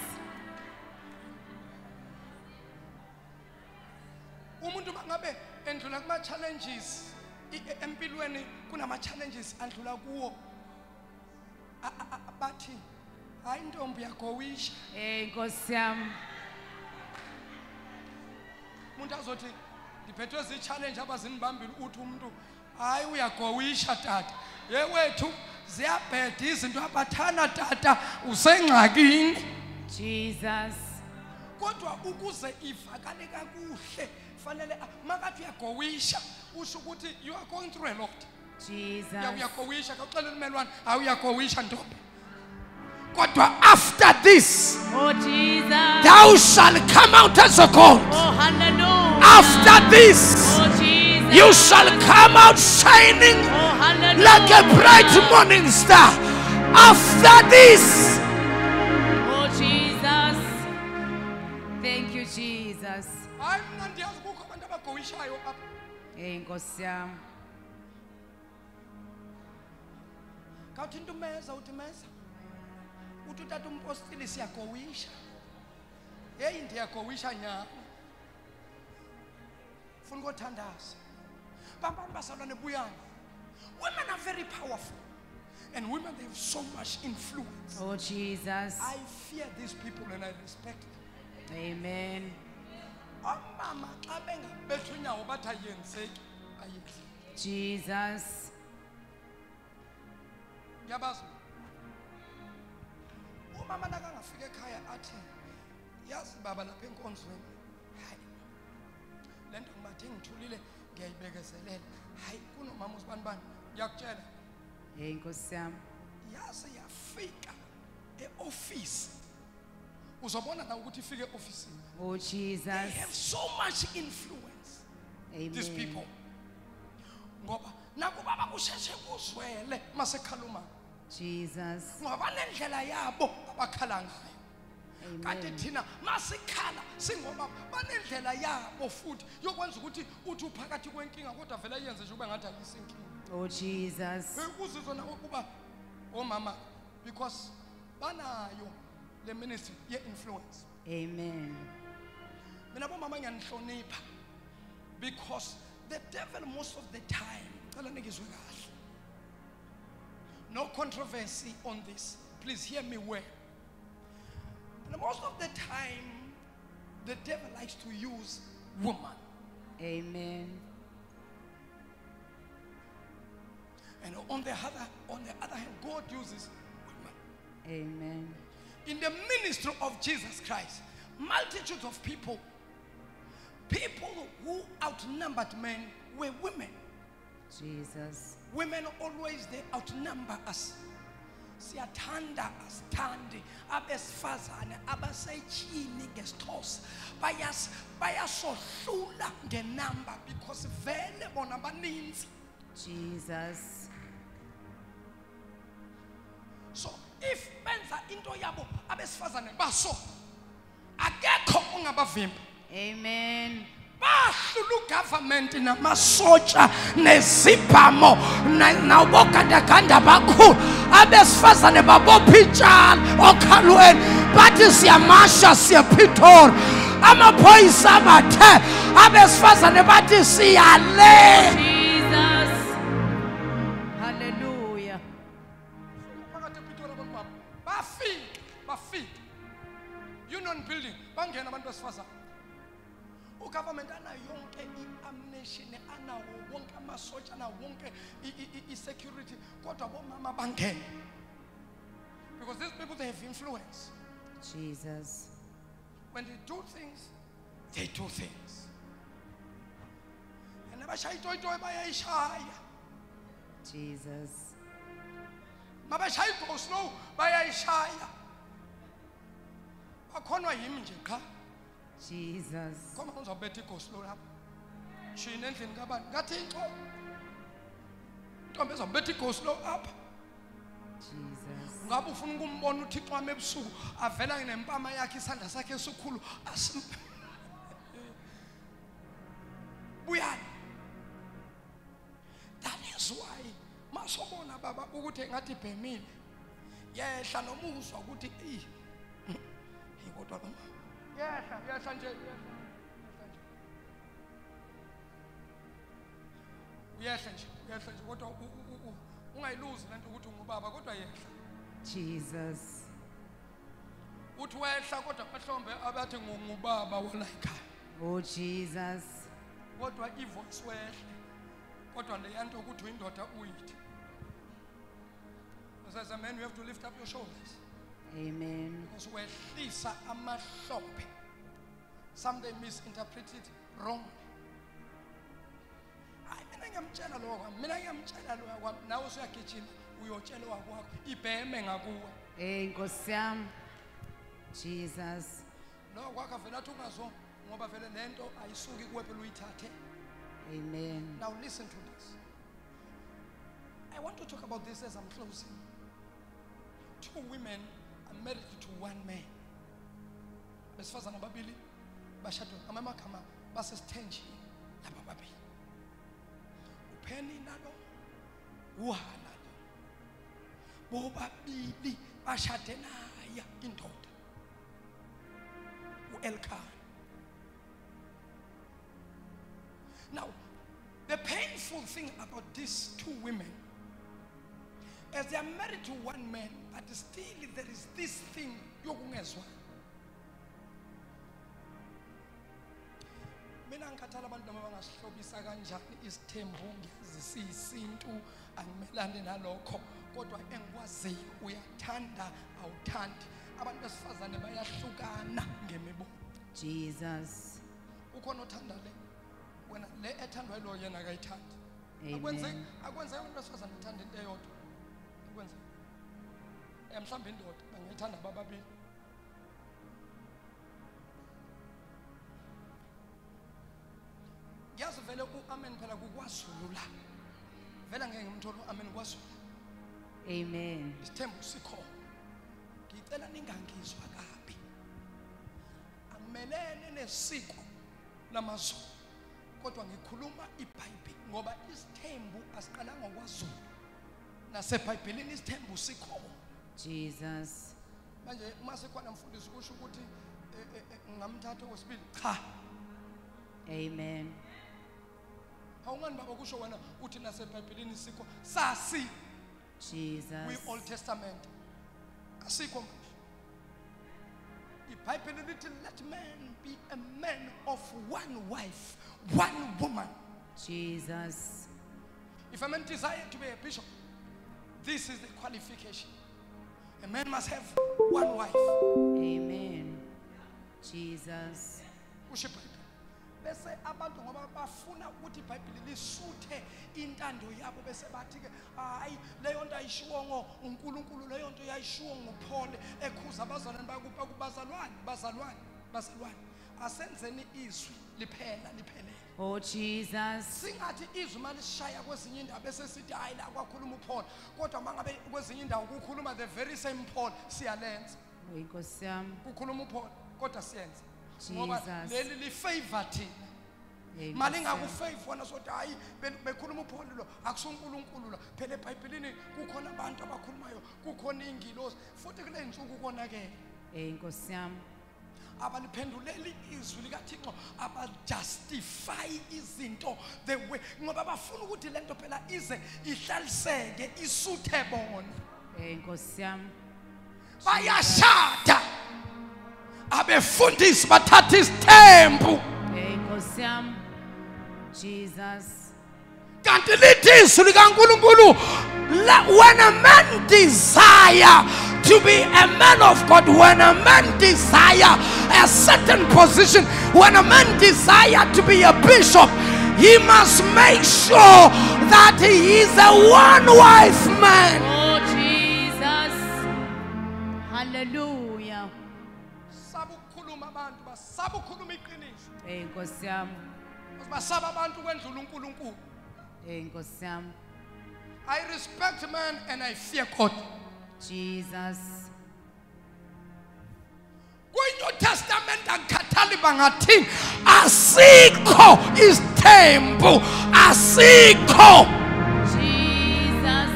umuntu bangabe endlula kuma-challenges e- empilweni kunama-challenges andlula kuwo bathi hayi ntombi yagowisha ey Nkosi yami. Umuntu azothi ndiphethwe zii-challenge abazinibambile uthi umntu hayi uyagowisha tata. Ye wethu ziyabheda izinto abathana tata usengxakini. Jesus. kodwa ukuze ivakale kakuhle fanele makathi uyagowisha usho ukuthi you are going through a lot. Jesus. Ya- uyagowisha khawuxelela umelwane hayi uyagowisha ntombi. kodwa after this oh, thou shalt come out as a gold. Oh, after this oh, you shall come out shining oh, like a bright morning star. After this oh jesus. Thank you jesus uthi utata umpostile siyagowisha yeyi ndiyagowisha nyani funa ukothandaza bambani bazalwane buyani women are very powerful and women they have so much influence. Oh Jesus. i fear these people and i respect them. Amen. omama xa bengabetha unyawo bathi ayenzeki ayenzeki. Jesus. yabazi umama nakangafika ekhaya athi yazi baba lapha enkonzweni hayi le nto ngibathe ngithulile ngiyayibekezelela hayi kunomama usibani bani ngiyakutshela Hey Nkosi yami. yaze yafika eofisi uzobona na ukuthi ifike eofisini Oh they Jesus. have so much influence these Amen. people ngoba nakuba bakusheshe kuzwele masekhaluma Jesus. ngoba banendlela yabo abakhala ngayo kanti Amen. thina masikhala singoba banendlela yabo futhi yokwenza ukuthi uthi uphakathi kwenkinga kodwa vele ayenze nje ube ngathi ayisinkinga Oh Jesus. Uzizwe nawe ukuba omama because banayo le ministry ye-influence Amen. mina bomama ngiyanihlonipha because the devil most of the time cela nikizwe kahle no controversy on this please hear me well and most of the time the devil likes to use woman Amen. and on the other on the other hand god uses women Amen. in the ministry of jesus christ multitudes of people people who outnumbered men were women Jesus. Women always they outnumber us. Siyathanda asithandi abesifazane abaseyitshini ngesixhosa. Bayas- bayasohlula ngenamba because vele bona baninzi Jesus. so if benza into yabo abesifazane baso akekho ongabavimba. Amen. Bahlula ugovernment namasotsha nezibhamo na- nabogandaganda bakhulu. Abesifazane babopha itshali okhalweni. Bathi siyamasha siyaphithora. Amaphoyisa abathe abesifazane bathi siyale. Jesus. Hallelujah. phakathi epitori abantwana bafika bafika union building bangena abantu besifazane ugovernment anayo yonke i-ammunition anawo wonke amasotsha anawo wonke i-security kodwa bomama bangena because these people they have influence. Jesus. when they do things they do things. And abashaya itoyitoyi bayayishaya. Jesus. mabashaya igoslow bayayishaya. Bakhonwa yimi nje qha Jesus. khoma uzawubetha igoslow lapho. Shini endlini kabani? Ngathixo intombi ezawubetha igoslow apha. Jesus. ngabe ufuna ukumbona uthixo wami ebusuku avela nempama yakhe isandla sakhe esikhulu asim buyani? That is why masobona baba ukuthi engathi ibhemile. Yehla noma uzwa ukuthi eyi hey kodwa baba yehla yehla nje uyehla nje uyehla nje kodwa ungayiluzi lento ukuthi ungubaba kodwa yehla Jesus. uthi wehla kodwa mahlombe abathi ngungubaba wala ekhaya Oh Jesus. kodwa ivoice wehle kodwa leya nto ukuthi uyindoda uyithi as a man you have to lift up your shoulders Amen. because wehlisa amahlombe some they misinterpret it wrong hayi mina ngiyamtshela lowo kwami mina ngiyamtshela lowo kwami nawe usuyagijima uyotshela wakwakho ibheme ngakuwe Hey Nkosi yami. Jesus. lowo kwakho vele athi ungazo ngoba vele le ayisuki kuwe phela uyithathe Amen. Now listen to this. I want to talk about this as I'm closing. Two women are married to one man. Besifazana ababili bashadwe ngamagama basesithenjini. laba babili uPenina lo uHana lo bobabili bashade naye indoda uElkanah Now, the painful thing about these two women, as they are married to one man, but still there is this thing yokungezwa. mina ngikhathala abantu noma bangasihlobisa kanjani isithembu ngiyazi siyisintu angimelani nalokho kodwa engikwaziyo uyathanda awuthandi. Abantu besifazane bayahlukana ngemibono. Jesus. ukhona othanda le? Wena le ethandwa lo yena akayithandi. Akwenzeki akwenzeki abantu besifazane uthanda into eyodwa akwenzeki eh mhlawumbe indoda bangayithanda bababili ngiyazi vele u-amen phela kukwazulu la vele ngeke ngimthole u-amen kwazulu Amen. isithembu sikhona. Ngicela ningangizwa kabi. Akumelene nesiko lamazulu kodwa ngikhuluma ibhayibheli ngoba isithembu asiqalanga kwazulu nasebhayibhelini isithembu sikhona Jesus. manje uma sekhona mfundisi kusho ukuthi eh, eh, eh, ngingamthatha okwesibili cha Amen. awungani baba kusho wena uthi nasebhayibhelini sikho sasi Jesus. kwi-old testament asikho ibhayibheli lithi let man be a man of one wife one woman Jesus. if a man desire to be a bishop this is the qualification. A man must have one wife. Amen. Jesus. kusho ibhayibheli bese abantu ngoba bafuna ukuthi ibhayibheli lisuthe intando yabo bese bathi-ke hayi leyo nto ayishiwongo unkulunkulu leyo nto yayishiwo nguphole ekhuza abazalwane bakuba kubazalwane bazalwane bazalwane asenzeni izwi liphela liphelele Oh, Jesus. singathi izwi uma lisishaya kwezinye indawo bese sithi hayi la kwakhuluma uphole kodwa uma ngabe kwezinye indawo kukhuluma the very same paul siyalenza Oh, inkosi yami. kukhuluma uphole kodwa siyenza ngoba Jesus. leli lifavor thina Eh, mali inkosi yami. ingakufave wena sothi hayi be- bekhuluma upholi lo akusunkulunkulu la phela ebhayibhelini kukhona abantu abakhulumayo kukhona iy'ngilosi futhi kule nsuku konakele Eh, inkosi yami. Abaliphenduleli izwi likathixo abajustify izinto the way ngoba bafuna ukuthi le nto phela ize ihlaliseke isuthe bona inkosi yami. bayashada abefundisi bathatha isithembu inkosi yami. Jesus. kanti lithi izwi likankulunkulu when a man desire to be a man of god when a man desire a certain position when a man desire to be a bishop he must make sure that he is a one wife man Oh, Jesus. Hallelujah. saba ukukhuluma abantu basaba ukukhuluma iqiniso yami. basaba abantu kwendlula unkulunkulu inkosi yami. i respect man and i fear god Jesus. Kwi-new testament angikhathali bangathini asikho isithembu asikho Jesus.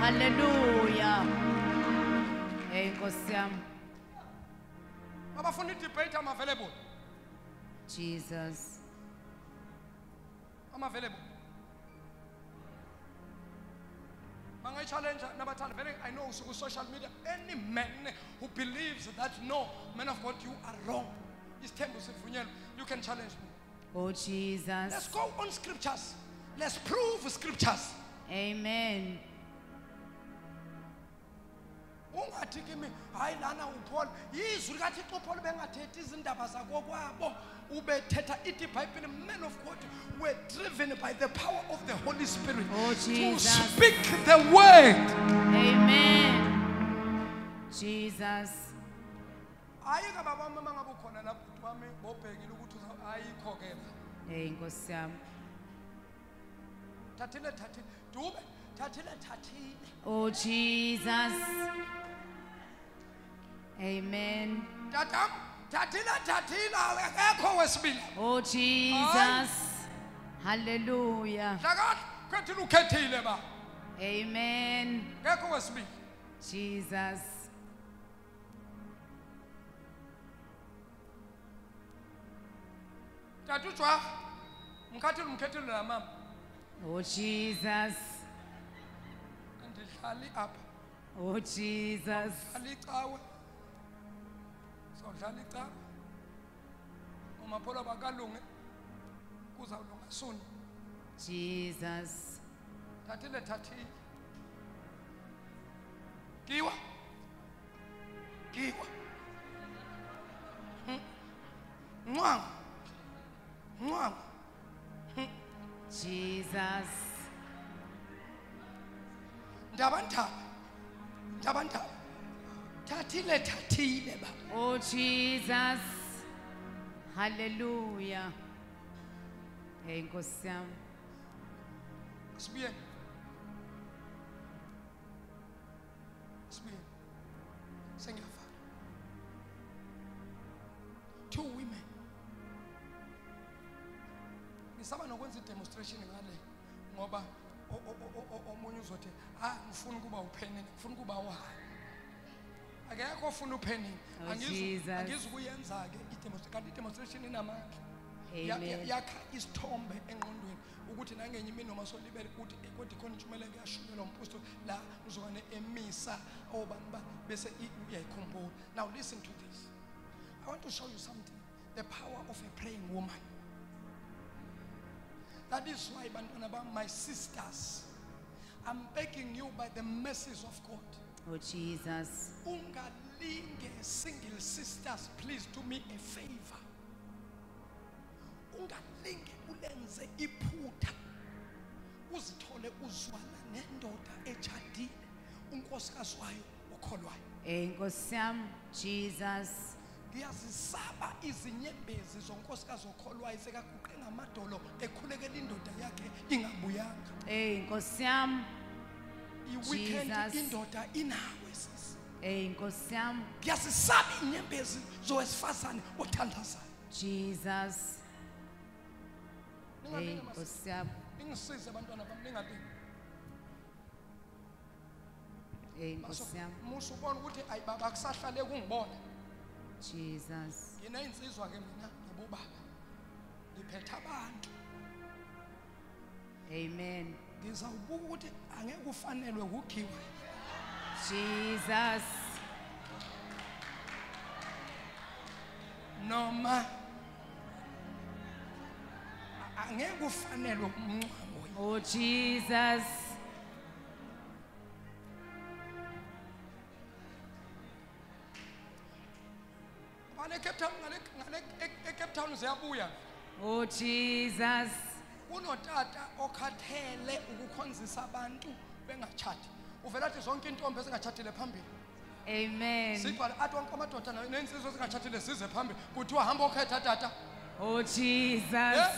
Hallelujah. Eh, inkosi yami. abafuna idebate am-available Jesus. am-available vele i know ku-social media any man who believes that no man of god you are wrong. You can challenge me. Oh, Jesus. let's go on scriptures. Let's prove scriptures. Amen. ungathi kimi hayi lana upholo yizwi likathixo upholo bengathethi izindaba zakokwabo ubethetha ithi ibhayibhile man of god were driven by the power of the holy spirit Oh, to speak the word Amen. Jesus. hayi ka baba wami uma ngabe ukhona la bhuti wami bobhekile ukuthi uza- ayikho-ke la inkosi yami. thathile thathile dube thathile thathile Oh, Jesus. Amen. tatam thathile thathile akekho wesibili Oh, Jesus. Hallelujah. dlakala kwethini ukhethile ba Amen. Jesus. tata mkhathile umkhethile namama Oh Jesus. apha Oh Jesus. icawe sawudlala icawe umapholo bakalunge kuzawulunga suni Jesus. thathile thathile. Kiwa kiwa Hmm. ncwanga ncwanga Jesus. ndaba ndaba ndaba ndaba thathile thathile ba Oh Jesus. Hallelujah. Hey Nkosi yami. sibuyeni sibuyeni sengiyavala two women ngisaba nokwenza i-demonstration ngale ngoba o- o- o- o- omunye uzothi ah ngifuna ukuba uphenini ngifuna ukuba uhayi akekho ofuna uphenini Oh, Jesus. angizukuyenza-ke i-demonstration kanti i-demonstration inamandla. Ya- ya- Amen. yakha isithombe engqondweni ukuthi nangenye imini noma solibele ukuthi eh, kodwa ikhona intshumeleko yashunyelwa umphostoli la uzokwane emisa obani ba bese i- uyayikhumbula. Now listen to this. I want to show you something. The power of a praying woman. That is why bantwana bam my sisters i'm begging you by the mercies of god Oh Jesus. ungalinge single sisters please do me a favor ungalinge ulenze iphutha uzithole uzwana nendoda etshadile unkosikazi wayo okholwayo Hey eh, Nkosi yami. Jesus. ngiyazisaba izinyembezi zonkosikazi okholwayo sekaguqe ngamadolo ekhulekela indoda yakhe ingabuyanga Hey Nkosi yami. Iweekend Jesus. indoda inawe sisi Hey Nkosi yami. ngiyazisaba inyembezi zowesifazane othandazayo Jesus. Hey Ningalinge mas- Nkosi yami. ningisize abantwana bami ningalingi Hey Nkosi yami. musa ubona ukuthi ayi baba kusahlale kungibona Jesus. nginey'nsizwa-ke mina nabobaba ngiphethe abantu Amen. Ngizawubuka ukuthi angeke ufanelwe kughiwa Jesus. noma angeke ufanelwe umncwamo Oh Jesus. ngale ecape town ngale ngale e- ecape town ziyabuya Oh Jesus. Unotata okhathele ukukhonzisa abantu bengatshati uvela athi zonke intombi ezingatshatile phambili? Amen. sibhale athi wonke amadoda ney'nsizwa ezingatshatile zize phambili. Kuthiwa hamba okhetha tata. Oh Jesus. Eh,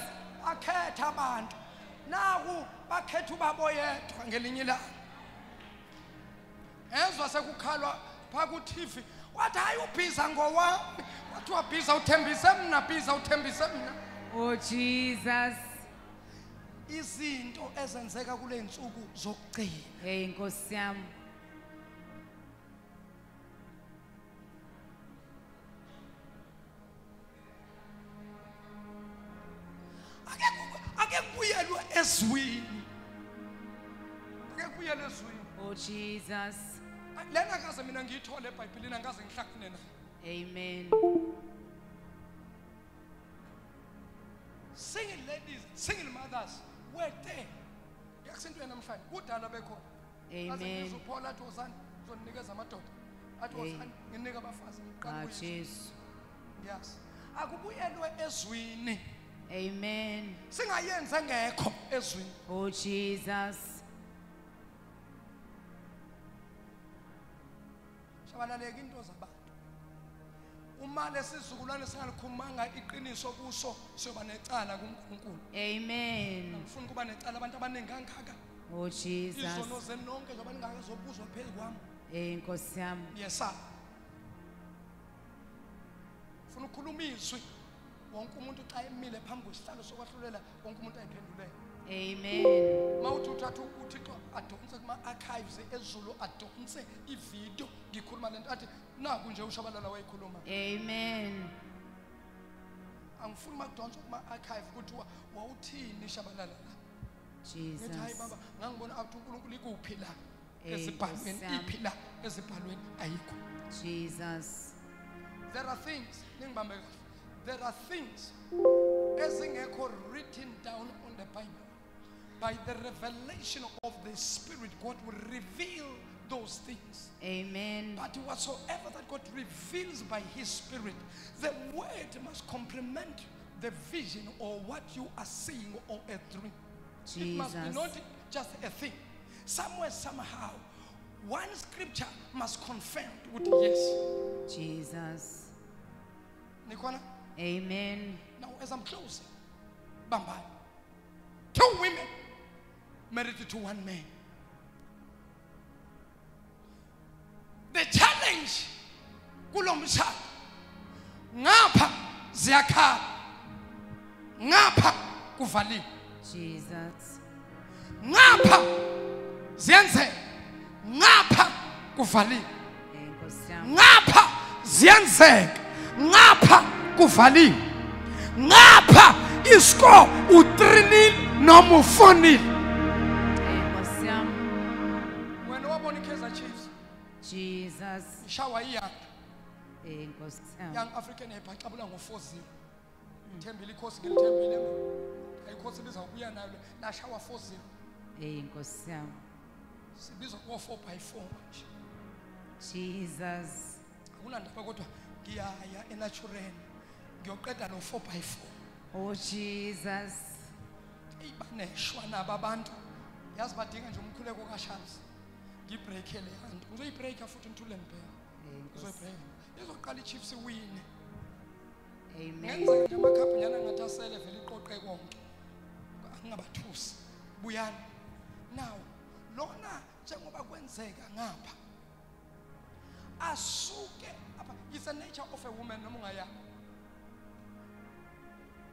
akhetha abantu. Naku bakhetha ubabo yedwa ngelinye ilanga. Ezwa sekukhalwa phaa kutv wathi hayi ubhiza ngowami. Wathi wabhiza uthembise mna bhiza uthembise mna. Oh Jesus. Izinto ezenzeka kule ntsuku zokugcina Hey Nkosi yami. ake ku- ake kubuyelwe ezwini ake kubuyelwe ezwini Oh Jesus. lena kaze mina ngiyithole ebhayibhilini angaze ngihlakune nayo Amen. single ladies single mothers wethe. Ngekusintweni namhlanje kudala bekhona. Aze uphola athi usana uzonikeza amadoda. Athi usana nginike abafazi ngiqala uyesu yes akubuyelwe ezwini. Amen. Singayenze ngekho ezwini. Oh jesus. Shabalaleke into zaba uma lesizukulwane singalikhumanga iqiniso kuso siyoba necala kuNkulunkulu Amen. ngifuna ukuba necala abantu abaningi kangaka Oh Jesus. izono zenu nonke zoba ningake zobuzwa phezu kwami Hey Nkosi yami. yesaba funa ukukhuluma izwi wonke umuntu xa emile phambi kwesihlalo sokwahlulela wonke umuntu ayiphendulele Amen. mawuthi uthatha uthixo adonse kuma-archives ezulu adonse ividiyo ngikhuluma athi naku nje uTshabalala wayikhuluma. Amen. angifuni uma kudonswa kuma-archive kuthiwa wawuthini Tshabalala la? Ngithi hayi Jesus. baba ngangibona athi unkulunkulu ikuphi la? Ezibhalweni iphi la? Ezibhalweni ayikho. Jesus. there are things ningibambe kahle. There are things ezingekho written down on the bible by the revelation of the spirit god will reveal those things. Amen. but whatsoever that god reveals by his spirit the word must complement the vision or what you are seeing or a dream. It must be not just a thing. Somewhere somehow one scripture must confirm with yes. Jesus. Amen. Now, as I'm closing, Bambai, two women married to one man. The challenge kulo mshado ngapha ziyakhala ngapha kuvaliwe Jesus. ngapha ziyenzeka ngapha kuvaliwe Nkosi yami. ngapha ziyenzeka ngapha kuvaliwe ngapha iscore u3 nil noma u4 Jesus. ishawa iyanga Nkosi yami. young african ebhaqabula ngo4-0 thembile ikhosi ngilithembile ayikhosi liza kubuya nayo lashawa 4-0 Nkosi yami. sibizwa kuwo 4 by 4 manje Jesus. akunandaba kodwa ngiyaya eNaturene. ngiyoqeda lo 4 by 4 Oh Jesus. Ibaneshwa baneshwa nabo abantu yazi badinga nje umkhuleko kasharles ngibreakhe le yanto ngizoyibreaka futhi Nkosi. ngizoyibreaka izoqala i-chiefs iwine. Amen. ngenzeka nje amakhaphi nyana ngathi asele vele iqoqe konke angingabathusi buyani? Now lona njengoba kwenzeka ngapha asuke apha it's a nature of a woman noma ungayami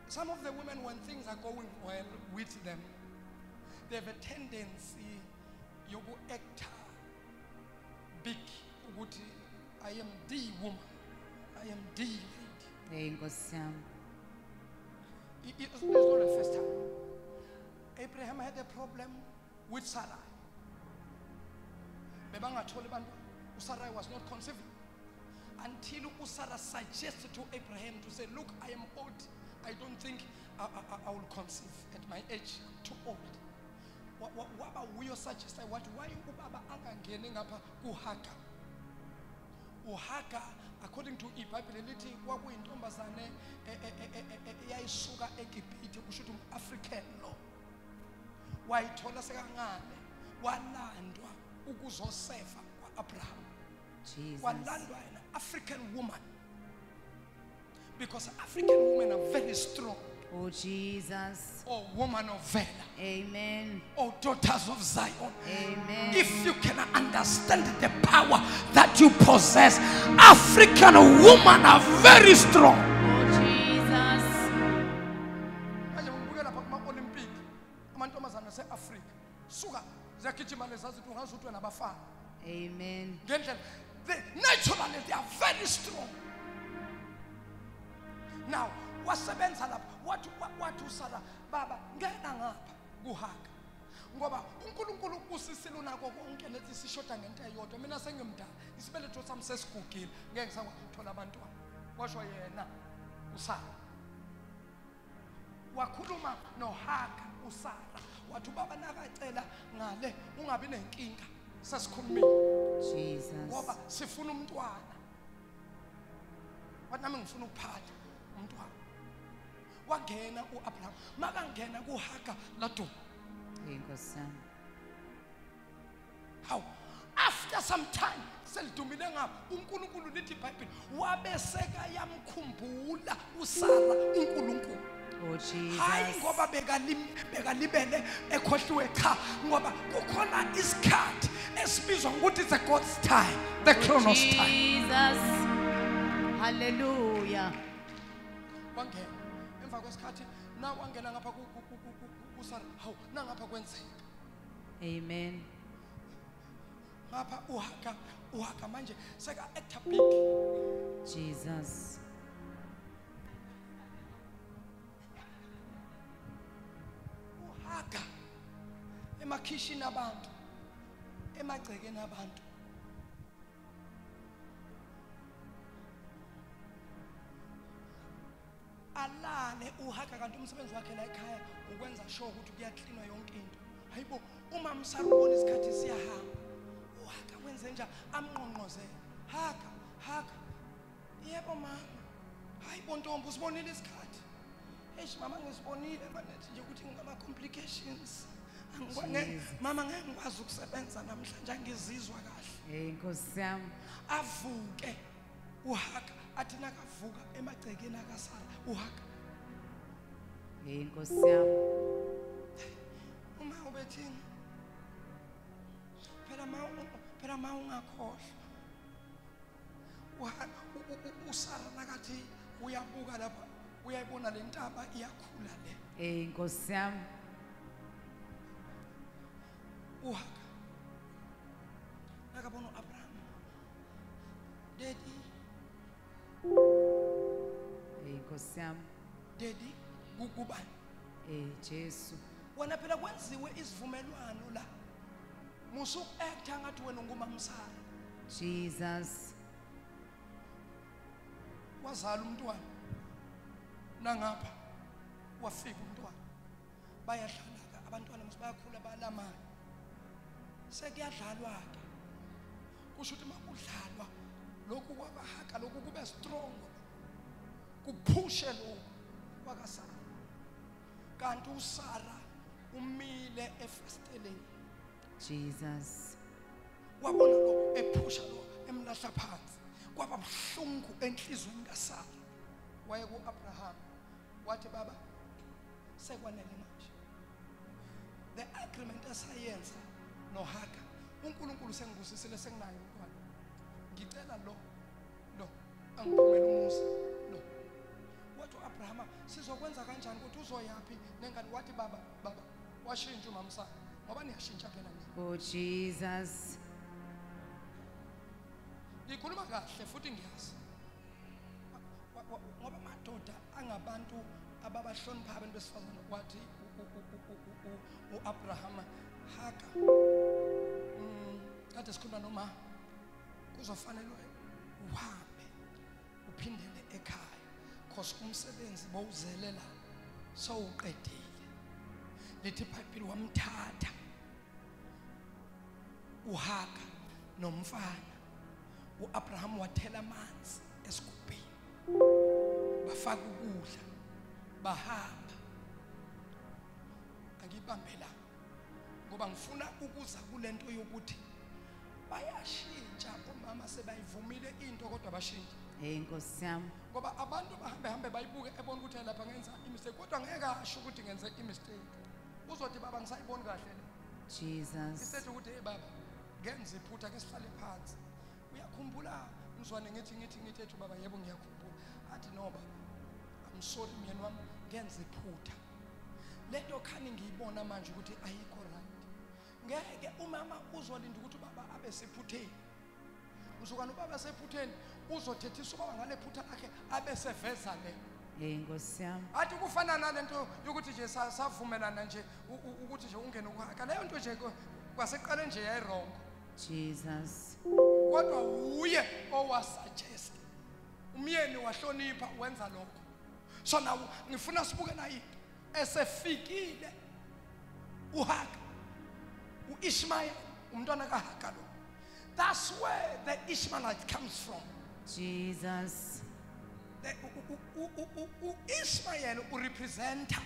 some of the women when things are going well with them they have a tendency yoku-acta big ukuthi i am the woman i am the lady Nkosi yami. It- it- It's not the first time. Abraham had a problem with Sarai. Bebangatholi bantwana. uSarai was not conceiving until uSarah suggested to Abraham to say, "Look, I am old. I don't think I, I, I will conceive at my age. Too old." Wa- wa- Waba uyo suggesta wathi why ubaba angangeni ngapha kuHaga. uhaga according to ibhayibhile lithi kwakuyintombazane eyayisuka egibhithe kusho ukuthi um-african lo wayithola sekancane walandwa ukuzosefa kwa-abraham. Walandwa yena african woman. Because african women are very strong Oh Jesus. or woman of valor Amen. or daughters of zion Amen. if you can understand the power that you possess african women are very strong Oh Jesus. manje ngibuke lapha kuma-olimpiki amantombazane ase-afrika suka ziyagijima lezazi ukuthi ungazi ukuthi wena abafana Amen. they naturally they are very strong now wasebenza lapha. Wathi wa- wathi usara baba ngena ngapha kuhaga ngoba unkulunkulu ubusisile unako konke lethi sishoda ngento eyodwa. Mina sengimdala isibeletho sami sesigugile. Ngeke ngisakuthola abantwana washo yena usara wakhuluma nohaga usara wathi ubaba nakacela ngale ungabi nenkinga sesikhulumile. Jesus. ngoba sifuna umntwana. Wathi nami ngifuna ukuphatha umntwana. Wangena u-abraham makangena kuhaga laduma yinkosi how after some time selidumile ngapha unkulunkulu lithi ibhayibhile wabeseka yamkhumbula usara unkulunkulu. Oh hayi ngoba bekalibele ekhohliwe cha ngoba kukhona isikhathi esibizwa ngokuthi it's a god's time the chronos time. Jesus. Hallelujah. wangena emva kwesikhathi na wangena ngapha ku- ku- ku- ku- ku- kusara hawu nangapha kwenzeka Amen. ngapha uhaga uhaga manje seka-acta big Jesus. uhaga emakhishini abantu emagcekeni abantu alale uhaga kanti umsebenzi wakhe la ekhaya ukwenza sure ukuthi kuyaklinwa yonke into. Hayibo uma msara ubona isikhathi siyahamba uhaga wenze nja amnqonqozele haga haga yebo mama. Hayibo ntombi usibonile isikhathi? Eish mama ngisibonile. Manethi nje ukuthi ngama-complications Angikwa- mama ngeke ngikwazi ukusebenza namhlanje angizizwa kahle. Hey, Nkosi yami. avuke. Uhaga athi nakavuka emagcekeni akasara uhaga Hey, Nkosi yami. uma ubethini phela ma phela ma ungakhohlwa usara nakathi uyabuka lapha uyayibona le ntaba iyakhula le Hey, Nkosi yami. uhaga nakabona u-abraham dedi Hey, Nkosi yami. dedi kukubani Hey, Jesu. wena phela kwenziwe isivumelwano la. Musuku-acta ngathi wena ungumamsana. Jesus. wazala umntwana. Nangapha wafika umntwana. Bayadlala-ke abantwana mos bayakhula bayalamana sekuyadlalwa-ke. Kusho ukuthi makudlalwa lokhu kwakahaka lokhu kube strong. Kuphushe lokhu kwakasara. Kanti usara umile efesteleni Jesus. wabona lo ephusha lo emlahla phansi kwaba buhlungu enhlizweni kasara. Waye ku-abraham wathi baba sekwanele manje. The agreement esayenza nohaga unkulunkulu sengibusisile senginayo umntwana. Ngicela lo lo angiphumele umusa lo. Wathi u-abrahama sizokwenza kanjani ukuthi uzoyaphi? Nengani wathi baba baba washintsha umamsana. Ngoba niyashintsha phela nini Oh, Jesus. ngikhuluma kahle futhi ngiyazi. Wa- wa- ngoba amadoda angabantu ababahlonipha abantu besifazane wathi u- u- u- u- u- u- u-abrahama haga mm, kade sikhuluma noma kuzofanele uhambe uphindele ekhaya. Cause umsebenzi bowuzele la sowuqedile. Lithi ibhayibhile wamthatha uhaga nomfana u-abraham wathela amanzi esigubhini bafaka ukudla bahamba. Angiyibambela ngoba ngifuna ukuza kule nto yokuthi bayashintsha omama sebayivumile into kodwa bashintsha Hey, Nkosi yami. Ngoba abantu bahambe hambe bayibuke ebona ukuthi lapha ngenza imistake kodwa ngeke asho ukuthi ngenze imistake. Uzothi baba ngisayiboni kahle le. Jesus. isethi ukuthi hey baba ngenza iphutha ke sihlale phansi. Uyakhumbula? Mzwane ngithi ngithi ngithi ethu baba yebo ngiyakhumbula. Athi no baba I'm sorry myeni wami ngenza iphutha. Lento khani ngiyibona manje ukuthi ayikho right. Ngeke umama uzolinda ukuthi ubaba abe sephutheni. Uzukani ubaba sephutheni uzothethisa ubaba ngale phutha lakhe abe seveza le Hey, Nkosi yami. athi kufana nalento yokuthi nje sa- savumelana nje u- u- ukuthi nje ungene ukwakha. Leyo nto nje ko- kwaseqale nje yayirongo Jesus. kodwa uye owasuggest umyeni wahlonipha wenza lokho. So nawo ngifuna sibuke na into esefikile uhaga uishmael umntwana kahaga lo. That's where the ishmaelite comes from. Jesus. The- u- u- u- u- u- uishmael urepresenta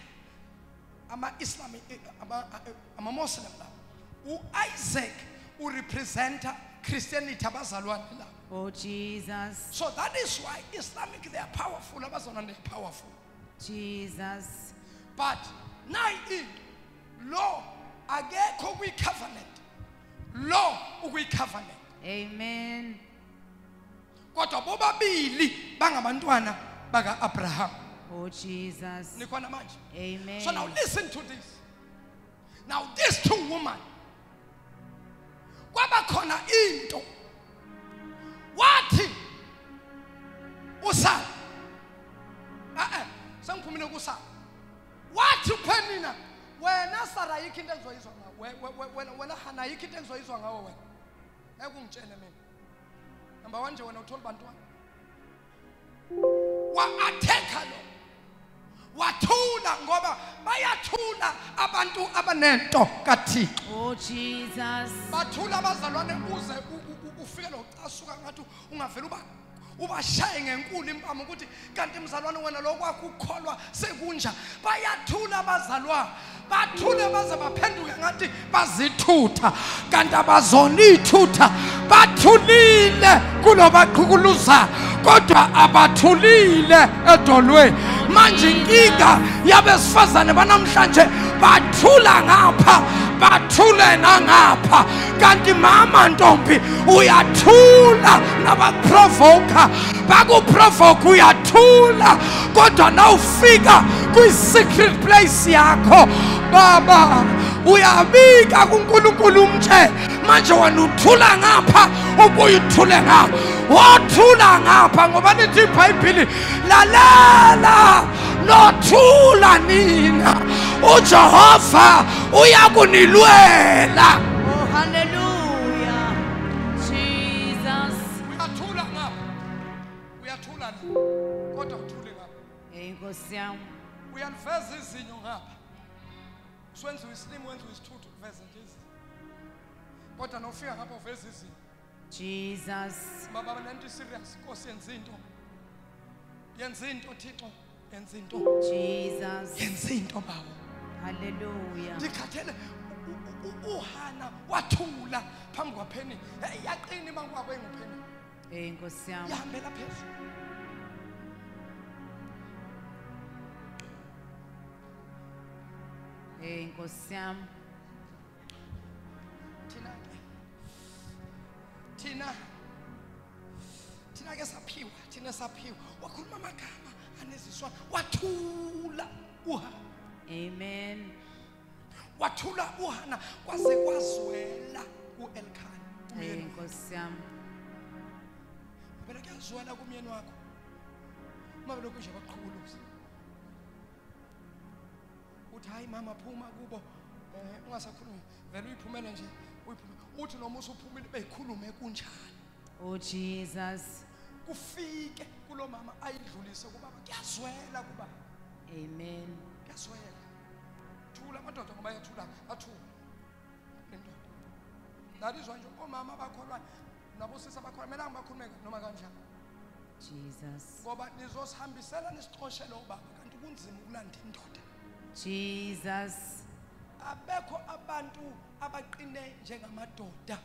ama-islam eh, ama-muslim eh, lawo u-isaac urepresenta christianity abazalwane labo Oh, Jesus. so that is why islamic they are powerful abazalwane they are powerful Jesus. but nayi into lo akekho kwi-covenant lo ukwi-covenant Amen. Kodwa bobabili bangabantwana baka-abraham. Oh Jesus. nikhona manje? Amen. so now listen to this. Now these two women kwaba khona into. Wathi usala eh sengiphumile kusala wathi uphenina wena sara yikho into engizoyizwa wena wena hana yikho into engizoyizwa ngawo wena. Ekungitshele mina number 1 nje wena uthola bantwana wa-atheka lo. Wathula ngoba bayathula abantu abanento kathixo. Oh Jesus. bathula abazalwane uze u- u- u- ufike locasuka ngathi ungavela uba ubashaye ngenkulu impama ukuthi kanti mzalwane wena lokwakho ukukholwa sekunja. Bayathula abazalwane bathule baze baphenduke ngathi bazithutha. Kanti abazona iy'thutha bathulile kulo baqhukuluza kodwa abathulile edolweni. Manje inkinga yabesifazane banamhlanje bathula ngapha bathule nangapha. Kanti mama ntombi uyathula nabakuprovoka bakuprovoka uyathula kodwa nawufika kwi-secret place yakho baba uyabika kunkulunkulu umtshe. Manje wena uthula ngapha ubuye uthule ngapha wothula ngapha ngoba lithi ibhayibhili lalela nothula nina. Ujehova uyakunilwela. Oh hallelujah. Uyaliveza izinyo ngapha. Swenziwe isilimu wenziwe isithuthu uveze nje izinyo. Kodwa nofika ngapha uveza izinyo. Jesus. baba lento iserious inkosi yenza into. Yenza into thixo. Yenza into. Jesus. yenza into bawo Hallelujah. ndikhathele. Uhana wathula phambi kwapheni. Yaqini wabo engupheni. Hey Nkosi yami. yahambela phezulu Hey Nkosi yami. thina ke thina thina ke saphiwa thina saphiwa wakhuluma amagama aneziswa wathula uha Amen. wathula uhana kwaze kwazwela uelkhana Hey. Nkosi yami. phela kuyazwela kumyeni wakho uma belokhu nje uthi hayi mama phuma kubo. Eh ungasakhulumi. Vele uyiphumele nje uyiphumele uthi noma usuphumile beyikhulume kunjalo Oh Jesus. kufike kulo mama ayidlulise kubaba kuyazwela kubaba Amen. kuyazwela. Thula amadoda ngoba yathula athula le ndoda nalizwa nje omama abakholwayo nabosisa abakholwayo kumele bakhulume noma kanjani? Jesus. ngoba nizosihambisela nisixoshele ubaba kanti kunzima ukulanda indoda Jesus. abekho abantu abaqine njengamadoda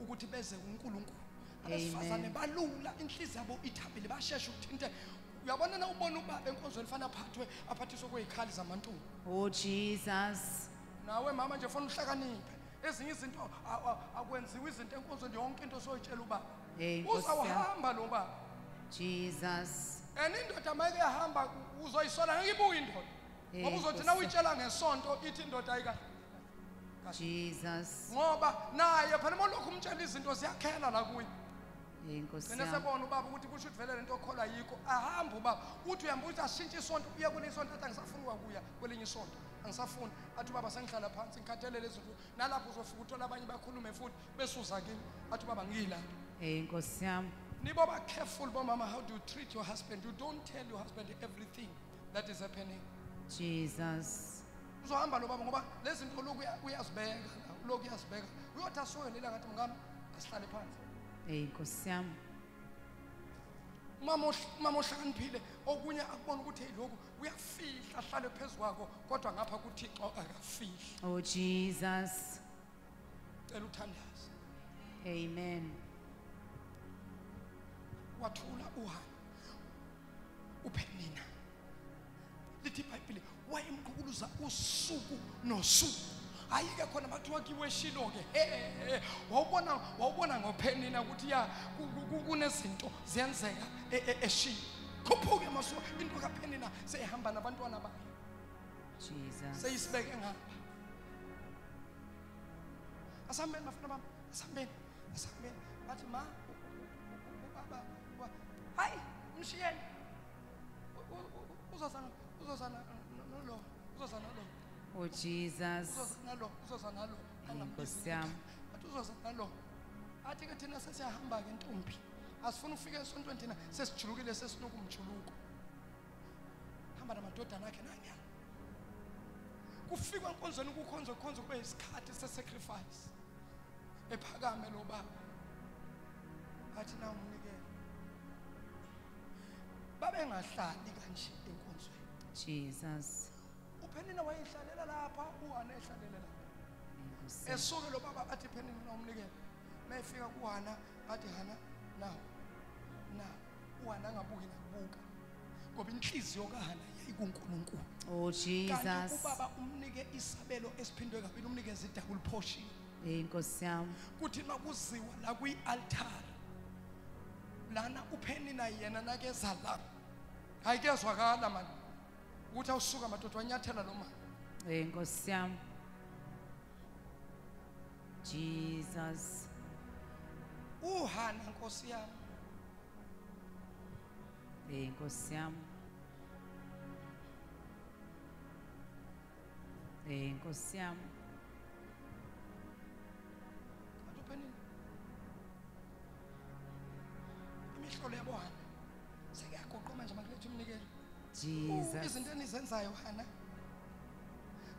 ukuthi beze kuNkulunkulu abesifazane Amen. balula inhliziyo yabo ithambile basheshe ukuthinte uyabona na ubona ubaba enkonzweni fana aphathwe aphathiswe kwezikhali zamantungu Oh Jesus. nawe mama nje ufuna uhlakaniphe ezinye izinto a- a- akwenziwa izinto enkonzweni yonke into soyitshela ubaba Hey Nkosi yami. uzawuhamba lo baba Jesus. and indoda mayike yahamba uzoyisola ngeke ibuye indoda Hey, ngoba uzothi Nkosi na uyitshela ngesonto ithi indoda ayika Jesus. ngoba naye phela uma lokhu umtshela izinto ziyakhela la kuye. Gcine yami. sebona ubaba ukuthi kusho ukuthi vele lento okholwa yikho. Ahambe ubaba uthi uyambe ukuthi ashintshe isonto uye kwelinye isonto athi angisafuni ukuya kwelinye isonto. Angisafuni. Athi ubaba sengihlala phansi ngikhathelele izinto. Nalapho uzofika uthola abanye bakhulume futhi besuza kimi. Athi ubaba ngiyilapho Hey Nkosi yami. nibo ba careful bomama how do you treat your husband? You don't tell your husband everything that is happening Jesus. uzohamba lo baba ngoba lezi lokhu uyazibeka lokhu uyazibeka uyothi asoyelela ngathi mngami asihlale phansi Hey Nkosi yami. umama ohl- mama ohlakaniphile okunye akubona ukuthi hey lokhu uyafihla ahlale phezu kwakho kodwa ngapha kuthixo akafihli Oh Jesus. cela uthandaze Amen. wathula uhana uphenina lithi ibhayibhile wayemqukuluza usuku nosuku ayike khona bathiwa kiwe shilo-ke he wawubona wawubona ngophenina ukuthi ya ku- ku- ku- kunezinto ziyenzeka e- e- eshilo khuphuke masuka into kaphenina seyihamba nabantwana bayo Jesus. seyisibeke ngapha asambeni bafana bami asambeni asambeni bathi ma ubaba hayi mshiyeni U- u- u- uzozana uzozana no- nolo uzozana nalo. Oh Jesus. uzozana nalo uzozana nalo. Nkosi yami. athi uzozana nalo. Athi ke thina sesiyahamba ke ntombi asifuna ukufika esontweni thina sesijulukile sesinokumjuluko. Hamba namadodana akhe nanyana. Kufikwa enkonzweni kukhonzwe kukhonzwe kube isikhathi se-sacrifice. Ephakame lo baba. Athi na umnikelo babengahlali kanje. enkonzweni Jesus. uphenina wayehlalela lapha uhana ehlalela lapha Nkosi yami. esuke lo baba athi phenini nomnikelo mayefika kuhana athi hana naw naw uhana angabuki nakubuka ngoba inhliziyo kahana yayikunkulunkulu Oh kanti Jesus. ubaba umnike isabelo esiphindwe kabili umnikeze idouble portion Nkosi yami. kuthi makuziwa la kwi-altari lana uphenina yena nakeza la ayikezwakala mani ukuthi awusuka madoda wanyathela lo mama Nkosi yami. Jesus. Uhana Nkosi yami. Eh Nkosi yami. Eh Nkosi yami. Atuphenini. Imihlolo yabohana hana. Sekuyagoqoma nje manje lethu umnikelo. Oh, Jesus. izinto enizenzayo hana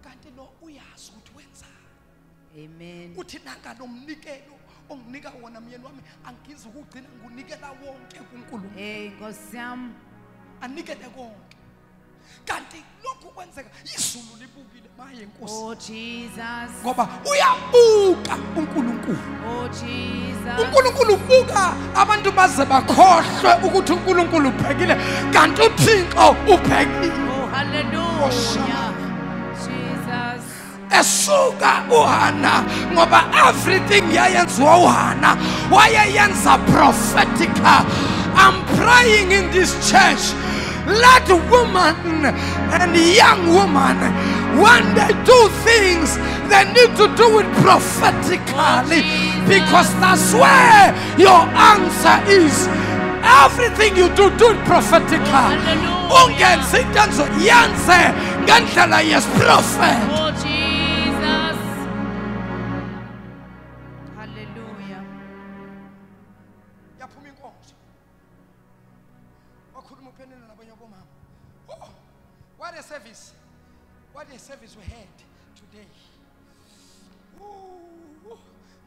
kanti lo uyazi ukuthi wenzani Amen. uthi nanga lo mnikelo onginika wona myeni wami angizi ukugcina ngunikela wonke kunkulunkulu Nkosi yami. anikele konke kanti lokhu kwenzeka izulu libukile. Maye nkosi. Oh ngoba uyabuka unkulunkulu. Oh unkulunkulu ubuka. Abantu baze bakhohlwe ukuthi unkulunkulu ubhekile kanti uthixo ubhekile Oh esuka uhana ngoba everything yayenziwa uhana wayeyenza prophetica i'm praying in this church let woman and young woman when they do things they need to do it prophetically because that's where your answer is everything you do do it prophetically hallelujah. ungenzi into yenze ngendlela yesprofet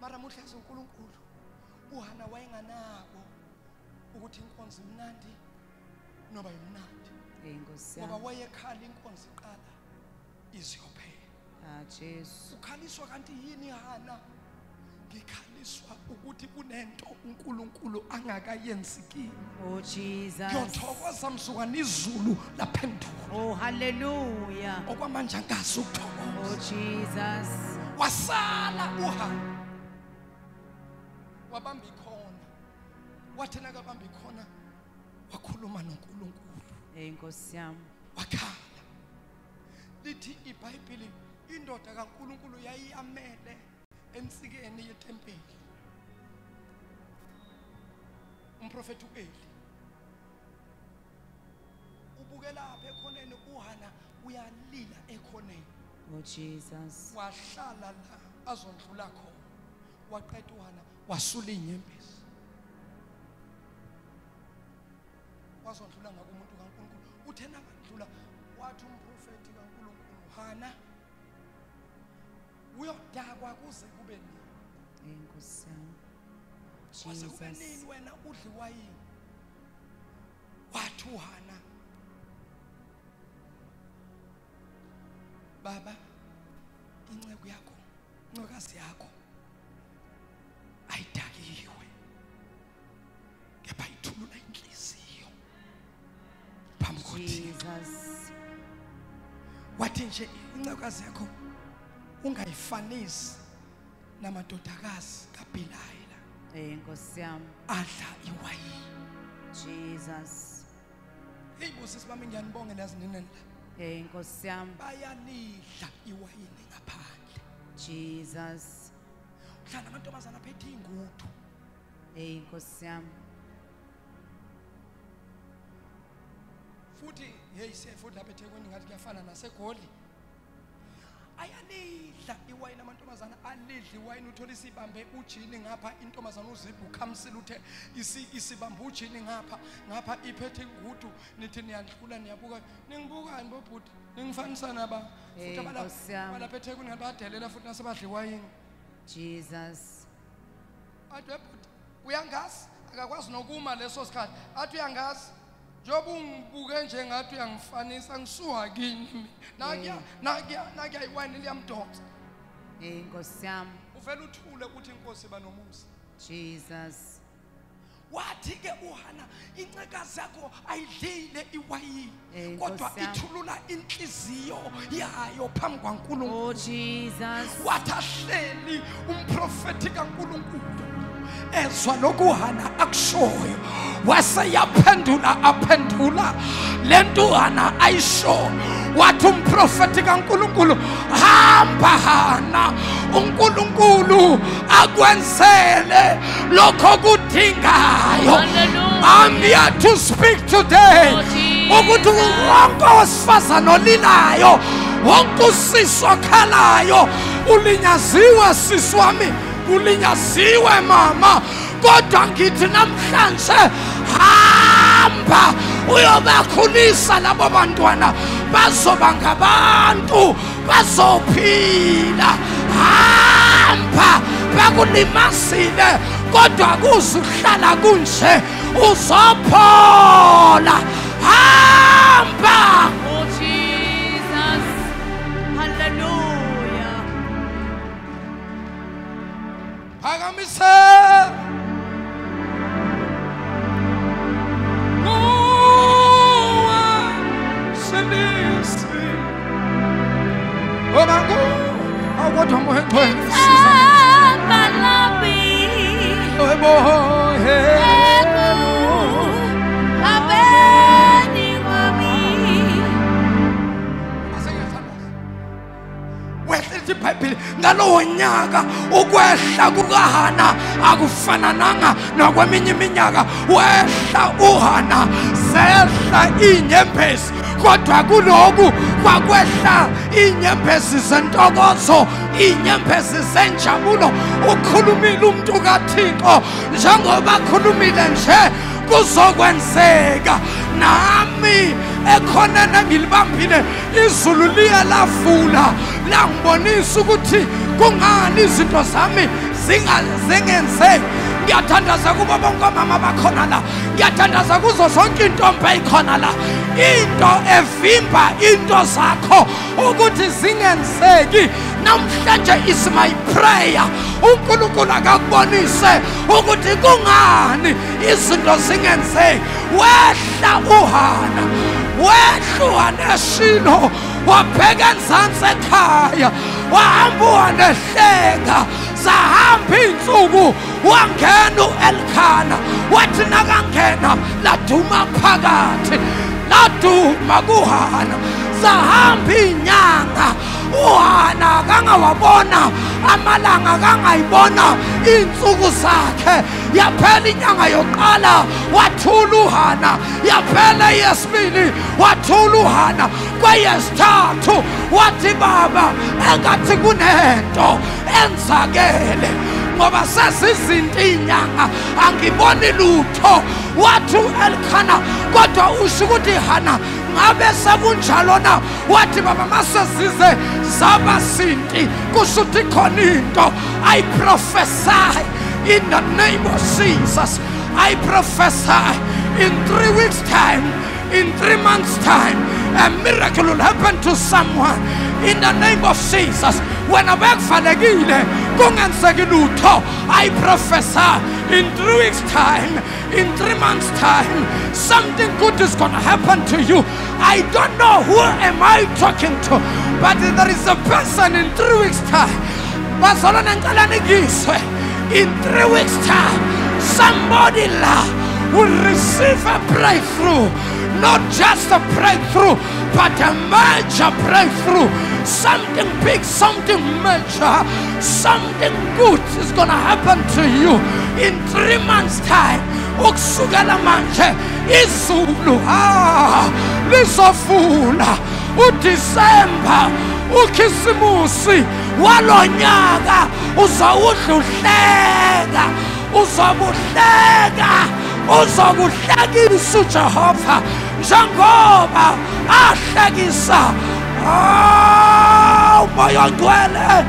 mara muhlazi unkulunkulu uhana wayenganako ukuthi inkonzo imnandi noba imnandi Nkosi ngoba yami. wayekhala inkonzo iqala iziyophela Ah Jesus. ukhaliswa kanti yini hana ngikhaliswa ukuthi kunento unkulunkulu angakayenzi kimi Oh Jesus. ngiyothokoza mzukwana izulu laphenduka Oh hallelujah. okwamanje angazi Oh ukuthokoza Jesus. wasala uhamba wabamba ikhona. Wathi nakabamba ikhona wakhuluma nonkulunkulu. Nkosi yami. wakhala. Lithi ibhayibhili indoda kankulunkulu yayiyamele ensikeni yetempeli umprofeti u-eli ubuke lapha ekhoneni uhana uyalila ekhoneni. Oh Jesus. wahlala la azondlula khona. Waqeda uhana. wasula suli wazondlula ngakumuntu kankulunkulu. Uthena kadlula wathi umprofeti kankulunkulu hana uyodakwa kuze kube nini? Nkosi kube nini wena udliwayini wathi uhana baba inceku yakho incokazi yakho ayidakiwe kepha ithulula inhliziyo phambi kothixo wathi nje incekazi yakho ungayifanisi namadodakazi kaBhilayila Nkosi yami. adla iwayini Jesus. heyi bosisi bami ngiyanibongela yazininini la hey Nkosi yami. bayalidla iwayini ngaphandle Jesus. Hlala amantombazana aphethe iy'ngudu eyi Nkosi yami. futhi heyi siye futhi lapha ethekwini ngathi kuyafana nasegoli ayalidla iwayini amantombazana alidla iwayini uthola isibambe ujini ngapha intombazana uzibe ukhamsile uthe isibambe ujini ngapha ngapha iphethe ingudu nithi niyandlula niyabuka ningibukani bobhuti ningifanisa naba futhi abalapha ethekwini ngathi bayadelela futhi nasebadla iwayini Jesus. athi webhuti uyangazi akakwazi nokuma leso sikhathi athi uyangazi njengoba ungibuke njengathi uyangifanisa ngisuka kini mina nakuya Yeah. nakuya nakuya iwayini liyamdonsa Nkosi yami. uvele uthule uthi inkosi banomusa Jesus. Wathi-ke uhana incekazi yakho ayidlile iwayini Eh, kodwa ithulula inhliziyo yayo phambi kwankulunkulu. Oh Jesus. wathi ahleli umprofethi kankulunkulu ezwa lokuhana akushoyo waseyaphendula aphendula le nto uhana ayisho wathi umprofethi kankulunkulu hamba hana unkulunkulu akwenzele lokho kudingayo Hallelujah. I'm here to speak today. Oh, ukuthi wonke owesifazane olilayo wonke usisi okhalayo ulinyaziwe sisi wami ulinyaziwe mama. Kodwa ngithi namhlanje hamba uyobakhulisa labo bantwana. Bazoba ngabantu bazophila. Hamba bakulimazile kodwa kuzuhlala kunje uzophola hamba Oh Jesus. Hallelujah. phakamise Nguwe sindisi. Ngoba nguwe akodwa wehlithi ibhayibhile ngalowo nyaka ukwehla kukahana akufanananga nakweminye iminyaka. Wehla uhana zehla iinyembezi kodwa kuloku kwakwehla iinyembezi zentokozo iinyembezi zenjabulo. Ukhulumile umntu kathixo njengoba akhulumile nje kuzokwenzeka. Nami ekhona nangilibambile izulu liya lafula. Langibonisa ukuthi kungani izinto zami zingazengenzeki ngiyathandaza kubo bonke omama bakhona la. Ngiyathandaza kuzo zonke intombi eyikhona la. Into evimba into zakho ukuthi zingenzeki. Namhlanje is my prayer. Unkulunkulu akakubonise ukuthi kungani izinto zingenzeki. Wehla uhana wehla uhana eshilo wabheka enzansi ekhaya wahamba uhanehleka zahamba iy'nsuku wangena u-elkhana wathi nakangena laduma phakathi laduma kuhana. Zahamba iy'nyanga uhana kangawabona amalanga kangayibona iy'nsuku zakhe. Yaphela inyanga yokuqala wathula uhana. Yaphela eyesibili wathula uhana. Kweyesithathu wathi baba engathi kunento enzakele. Ngoba iy'nyanga angiboni lutho. Wathi u-elkhana kodwa usho ukuthi hana ngabe sekunjalo wathi baba masezize zabasinti kusho ukuthi khona into. I in the name of jesus. I prophesy in three weeks time in three months time a miracle will happen to someone in the name of jesus. Kungenzeki lutho i prophesy in three weeks time in three months time something good is going to happen to you. I don't know who am i talking to but there is a person in three weeks time bazalwane ngicela nikizwe in three weeks time somebody la will receive a breakthrough. Not just a breakthrough, but a major breakthrough. Something big, something major, something good is going to happen to you in three months' time. ukusukela manje izulu ah lizofuna udisemba ukhisimusi walonyaka uzawudluhleka uzobuhleka uzobuhlekisa ujehova njengoba ahlekisa. Ah, umoya ongcwele.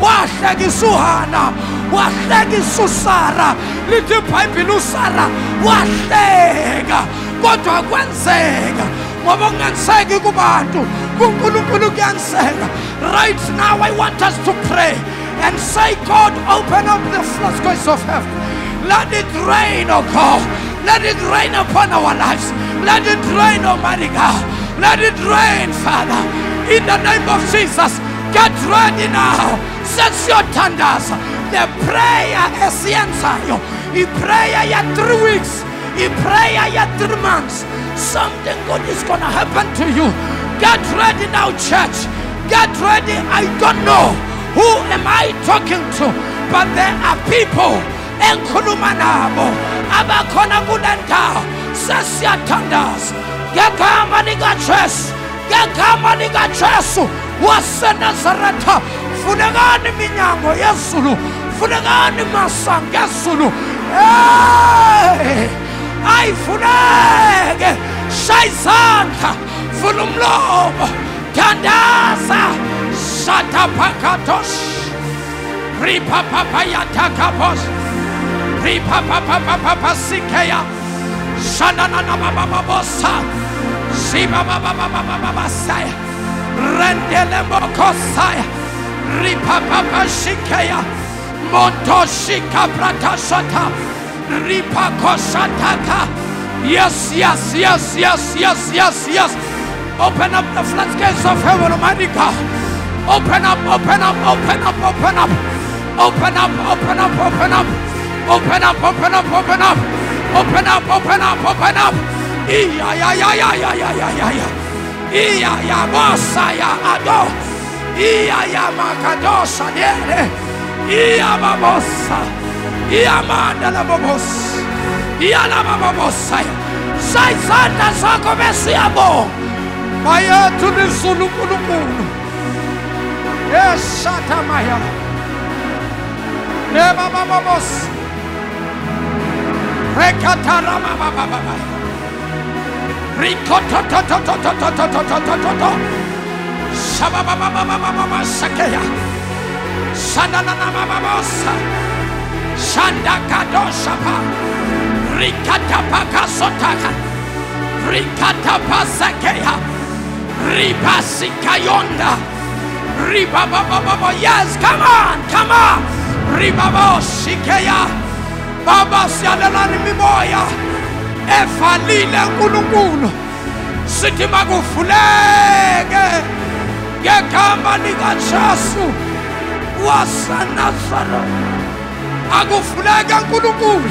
Wahlekisa uhana wahlekisa usara. Lithi ibhayibhile usara wahleka kodwa kwenzeka. Ngoba kungenzeki kubantu kunkulunkulu kuyenzeka. Right now i want us to pray and say god open up the floodgates of heaven let it rain oh god. Let it rain upon our lives. Let it rain almighty god. Let it rain father. In the name of jesus get ready now. Set your thunders the prayer is the answer. esiyenzayo iprayer ya three weeks. Iprayer ya three months. Something good is gonna happen to you. Get ready now church. Get ready. I don't know who am i talking to but there are people engikhuluma nabo. Abakhona kule ndawo sesiyathandaza. Ngegama likajesu ngegama likajesu wasenazaretha. Funekani iminyango yezulu funekani masango ezulu ayifuneke shaya izandla vula umlomo. Thandaza. Shataphakatos Ripa papa papa pasikeya. Shanana baba babosa. Shiba baba baba baba saya. Rendele mokosaya. Ripa papa shikeya. Monto shika pratashata. Ripa koshataka. Yes, yes, yes, yes, yes, yes, yes. Open up the floodgates of heaven, Almighty Open up, open up, open up, open up. Open up, open up, open up. Open up open up open up open up. Open up open up iya ya ya ya ya ya ya ya ya iya ya bosa ya ado. Iya ya makadosa niere. Iya babosa iya manda la babosa iya la babosa saizanda zako mesiyabo mayethu lizulu nkulunkulu eshatamaya nebabababosa rekatarababababa Shanda Kadoshapa Rikata Pakasotaka Rikata Pasakeha Ribasikayonda Ribababa Yes, come on, come on Ribabo Shikeya baba siyalelani mimoya. Evalile nkulunkulu. Sithi makuvuleke. Ngegama likajesu wasenazaretha akuvuleke nkulunkulu.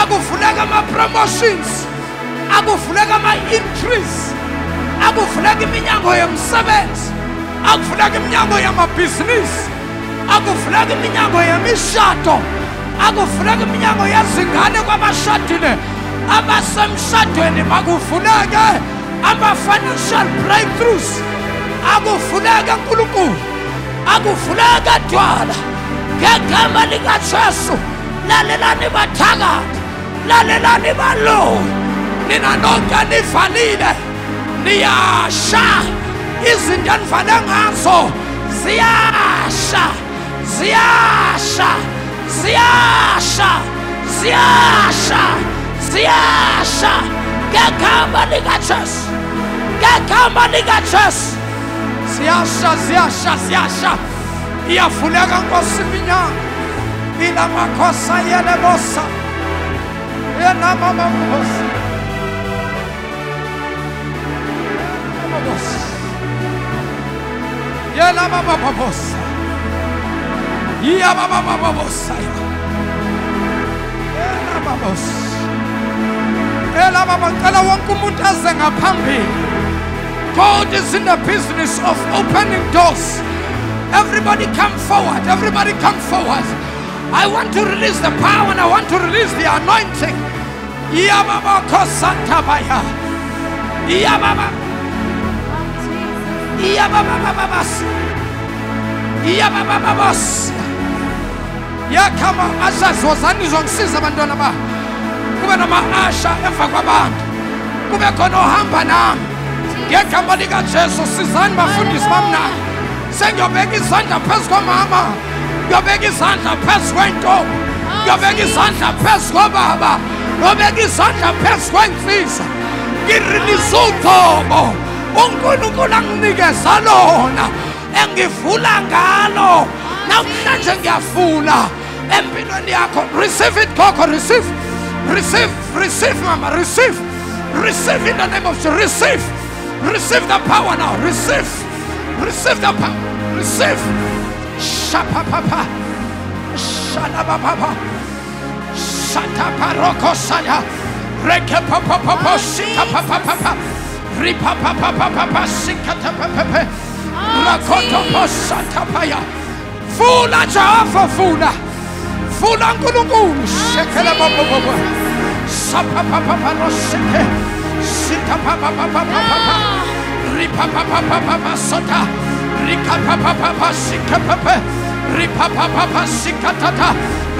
Akuvuleke ama-promotions. Akuvuleke ama-increase akuvuleke iminyango yomsebenzi. Akuvuleke iminyango yamabhizinisi. Akuvuleke iminyango yemishado akuvuleke iminyango yezingane kwabashadile abasemshadweni makuvuleke ama-financial breakthroughs. Akuvuleke nkulunkulu akuvuleke dwala ngegama likajesu lalelani bathakathi lalelani baloyi nina nonke nivalile niyasha. Izinto enivale ngazo ziyasha ziyasha. Ziyasha ziyasha ziyasha ngegama likajesu ngegama likajesu ziyasha ziyasha ziyasha iyavuleka nkosi iminyango ilamakhosa yelebosa yenamamabosa yenamamabosa ngaphambili. God is in the business of opening doors. Everybody come forward. Everybody come forward. I want to release the power and i want to release the anointing. Iyabababababas. Iyababababas. Yakhama azazi wozani izongisiza abantwana ba. Kube nama-asha emva kwabantu. Kube khona ohamba nami. Ngegama likajesu sizani bafundisi bamnani sengiyobeka izandla phezu komama ngiyobeka izandla phezu kwentombi ngiyobeka izandla phezu kobaba ngiyobeka izandla phezu kwensiza ngirilise uthobo. Unkulunkulu anginikeza lona. Engivula ngalo namhlanje ngiyafuna empilweni yakho receive it gogo receive. Receive receive mama receive. Receive in the name of Jesus. Receive. Receive the power now. Receive. Receive the power. Receive. Shapa papa shana papa shata paroko saya reke oh, papa papa shika papa papa ripa papa papa shika oh, papa papa rakoto posata paya funa jehova funa funa nkulunkulu shekele bobobobo sapapapapanosheke sitapapapapapapa ripapapapapasota rikapapapapasikepepe ripapapapasikatata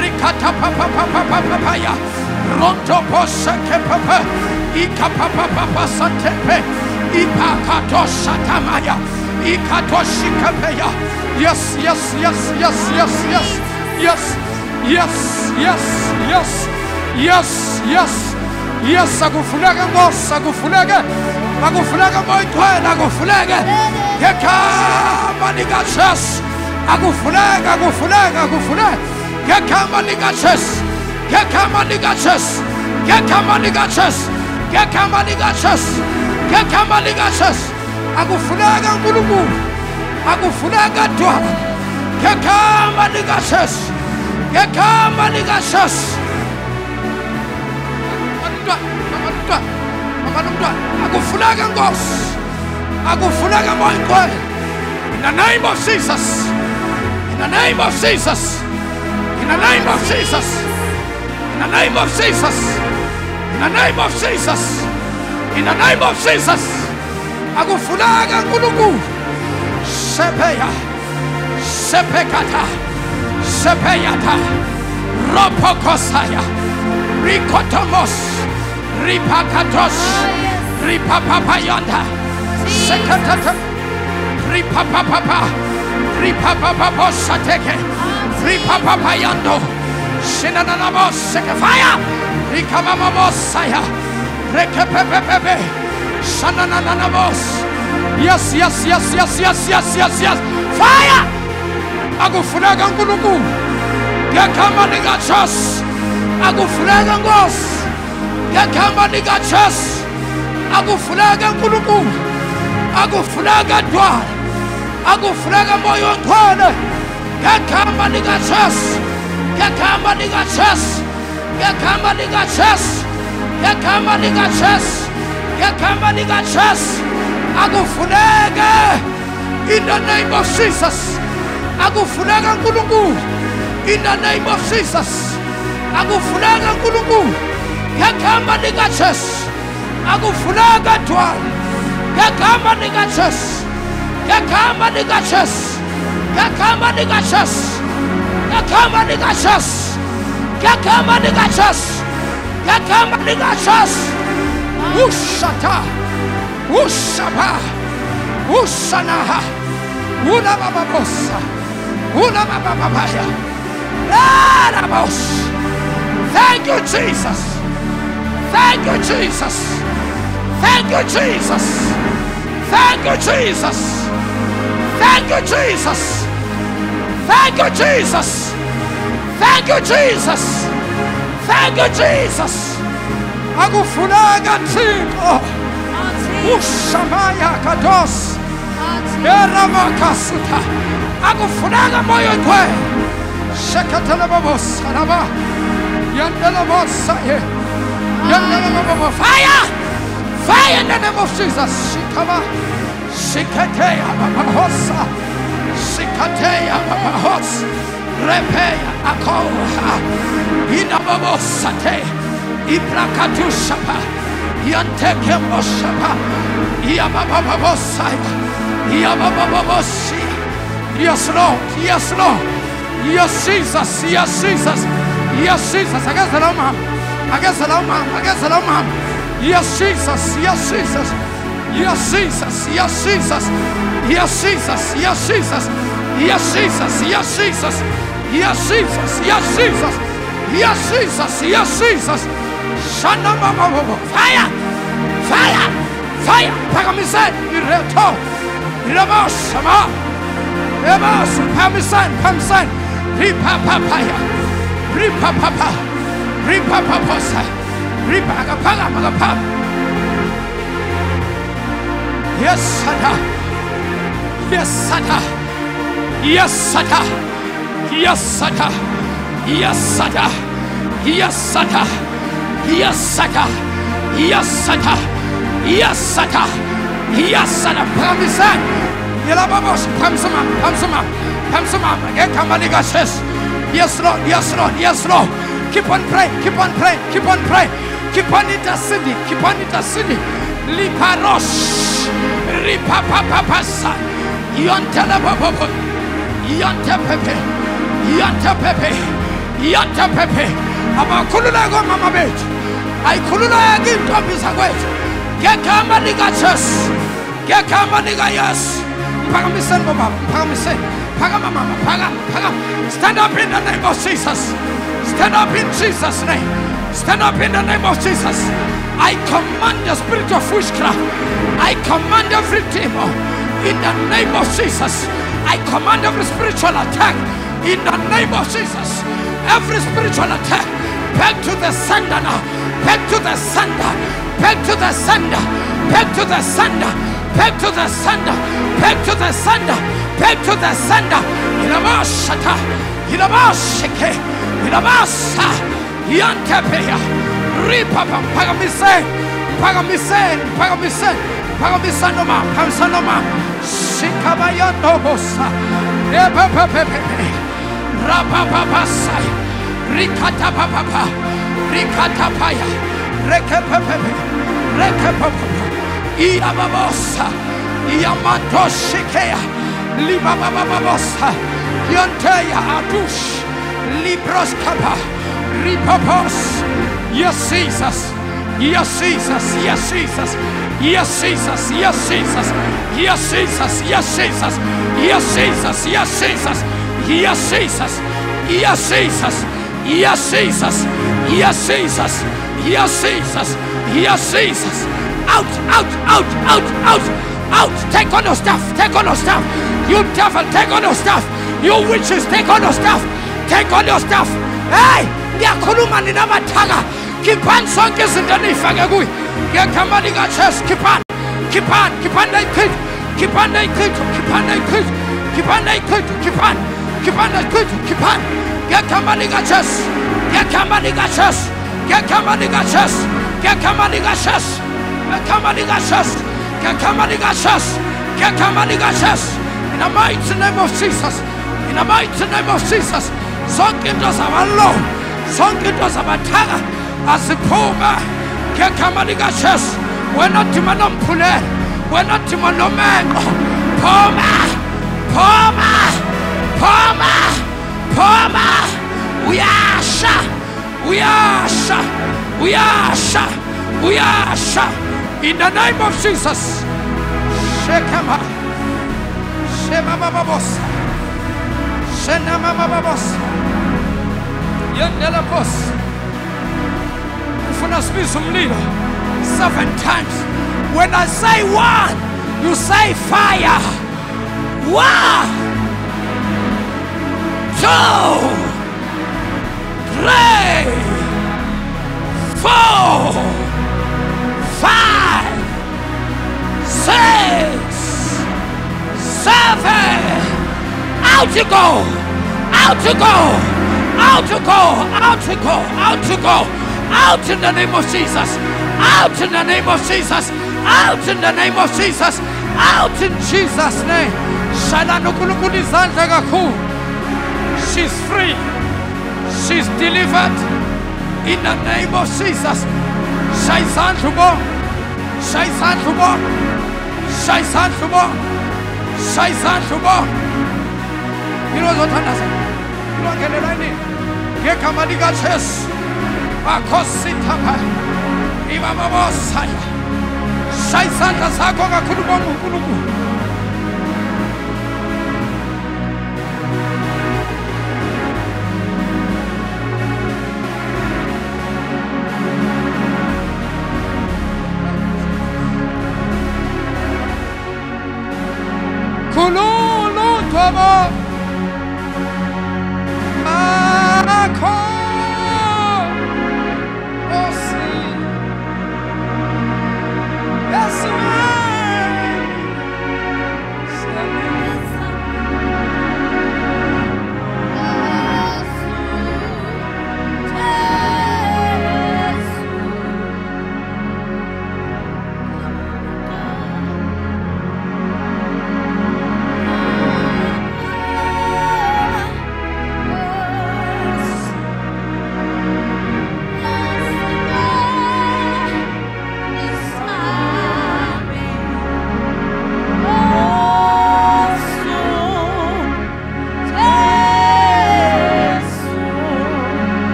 rikatapapapapapapaya rontoposekepepe ikapapapapasatepe ipakatoshatamaya yes yes yes yes yes yes. Yes yes yes yes. Yes yes. Yes akufuneke nkosi akufuneke. Akufuneke moyithwele akufuneke. Ngegama likajesu. Akufuneke akufuneke akufuneke. Ngegama likajesu. Ngegama likajesu. Ngegama likajesu. Ngegama likajesu. Ngegama likajesu akufuneka nkulunkulu akufuneka dwala ngegama likajesu ngegama likajesu. Abantwana akufuneka nkosi akufuneka moyingcwele in the name of jesus in the name of jesus in the name of jesus in the name of jesus in the name of jesus in the name of jesus akufuneka nkulunkulu sepeya. Sepekata. Sepeyata. Ropokosaya. Rikotomos. Ripakatos. Ripapapayonda sekatata. Ripapapapa. Ripapapaposateke ripapapayando. Sinananamoseke. Fire! Rikamamamosaya rekepepepepe Yes, yes, yes, yes, yes, yes, yes, yes. Fire! Akufuneka uNkulunkulu. Ngekhamba lika Jesus. Akufuneka Nkosi. Ngekhamba lika Jesus. Akufuneka uNkulunkulu. Akufuneka dwala. Akufuneka moyo ongcwele. Ngekhamba lika Jesus. Ngekhamba lika Jesus. Ngekhamba lika Jesus. Ngekhamba lika Jesus ngegama likajesu akufuneke in the name of jesus. Akufuneka nkulunkulu. In the name of jesus. Akufuneka nkulunkulu. Ngegama likajesu akufuneka dwala ngegama likajesu ngegama likajesu ngegama likajesu ngegama likajesu ngegama likajesu ngegama likajesu ushata ushaba ushanaha unabababosa unabababaya Arabos. Thank you, Jesus. Thank you, Jesus. Thank you, Jesus. Thank you, Jesus. Thank you, Jesus. Thank you, Jesus. Thank you, Jesus. Thank you, Jesus. Akufuneka Thixo oh. ushamaya kados eramakasuta akufuneka moyo ngcwele shekatela babos araba yandela bosaye Fire! Fire in the name of Jesus. Shikama. Shikateya babahosa. Shikateya babahos. Repeya akoha. Inababosate. Ibrakadushapa. Yanteke moshapa. Yabababosaya. Yabababosia. Yes, Lord. Yes, Lord. Yes, Jesus. Yes, Jesus. Yes, Jesus. Mom. I guess hello, mom. I guess hello, mom. Yes, Jesus. Yes, Jesus. Yes, Jesus. Yes, Jesus. Yes, Jesus. Yes, Jesus. Yes, Jesus. Yes, Jesus. Yes, Jesus. Yes, Jesus. Yes, Jesus. Yes, Jesus. Fire! Fire! Fire! Phakamisa iretho. Ilamosama. Emos phamisan phamsan. Ripapapaya. Ripapapa. Ripapaposa. Ripakapala pakapa. Yes, Sada. Yes, Sada. Yes, Sada. Yes, Sada. Yes, Sada. Yes, Sada. Yes, Sada. Yes, Sata. Yes, Sata. Pamisan. Yelababos, Pamsama, Pamsama, Pamsama, Ekamaliga says, Yes, Lord, yes, Lord, yes, Lord. Keep on praying, keep on praying, keep on praying, keep on interceding, keep on interceding. Liparos, Ripapapapasa, Yantalababobo, Yantapepe, Yantapepe, Yantapepe, Abakulula go mama bet. I kulula again to be sagwet. Gekamaliga says, Gekamaliga yes. Pagamisen baba, pagamisen, pagamama, pagam, pagam. Stand up in the name of Jesus. Stand up in Jesus' name. Stand up in the name of Jesus. I command the spirit of witchcraft. I command every demon in the name of Jesus. I command every spiritual attack in the name of Jesus. Every spiritual attack, back to the sender now. Back to the sender. Back to the sender. Back to the sender. Back to the sender. Back to the sender. Back to the sender. Ilabashata. Ilabashike. Ilabasa. Yantepeya. Ripapa. Pagamisen. Pagamisen. Pagamisen. Pagamisanoma. Pagamisanoma. Shikabayanobosa. Epepepepe. Rapapapasai. Rikatapapapa. Rikatapaya. Rekepepepe. Rekepepapa. Iababosa. Iamantoshikea. Libabababosa. Yanteya Adush. Libros Kapa. Ripapos. Yes, Jesus. Yes, Jesus. Yes, Jesus. Yes, Jesus. Yes, Jesus. Yes, Jesus. Yes, Jesus. Yes, Jesus. Yes, Jesus. Yes, Jesus. Yes, Jesus. Yes, Jesus. Yes, Jesus. Yes, Jesus. Yes, Jesus. Yes, Jesus. Out, out, out, out, out, out. Take on your stuff. Take on your stuff. You devil, take on your stuff. You witches, take on your stuff. Take on your stuff. Hey, ngiyakhuluma nina mathaka. Khiphani sonke izinto eniyifake kuyo. Ngiyakhamba likaChurch, khiphani. Khiphani, khiphani nayichitha. Khiphani nayichitha. Khiphani nayichitha. Khiphani nayichitha. Khiphani. Khiphani nayichitha. Khiphani. Yakamanigaches, Yakamanigaches, Yakamanigaches, Yakamanigaches, Yakamanigaches, Yakamanigaches, Yakamanigaches, in the mighty name of Jesus, in the mighty name of Jesus, Sonkindos of Allah, Sonkindos of Atara, Asipoma, Yakamanigaches, when not to Manom Pule, when not to Manomango, Poma, Poma, Poma. Phuma. Uyasha. Uyasha. Uyasha. Uyasha. In the name of Jesus. Shekama. Shema bababos. Shena bababos. Yendela boss. Ufuna sibiza umlilo seven times. When I say one, you say fire. One, Two, three, four, five, six, seven. Out you go, out you go, out you go, out you go, out you go, out in the name of Jesus, out in the name of Jesus, out in the name of Jesus, out in Jesus' name. Kakhulu. She's free. She's delivered in the name of Jesus. Shaisan Tubo. Shaisan Tubo. Shaisan Tubo. Shaisan Tubo. Ngilozothandaza. Ngilongelelani ngegama likaJesu. Bakhosithapha. Ibababosaya. Shayisandla sakho kakhulu bomu uNkulunkulu.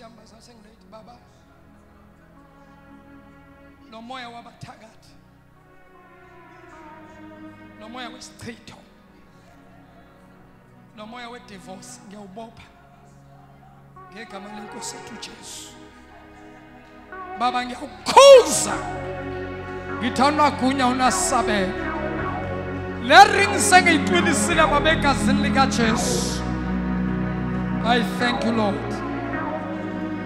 Yami basasengilethi baba lo moya wabathakathi lo moya wesichitho lo moya wedivorce ngiyawubopha ngegama lenkosi yethu Jesu. Baba ngiyakukhuza. Ngithanda gunya unasabela. Le ring sengiyiqinisile baba likajesu. I thank you lord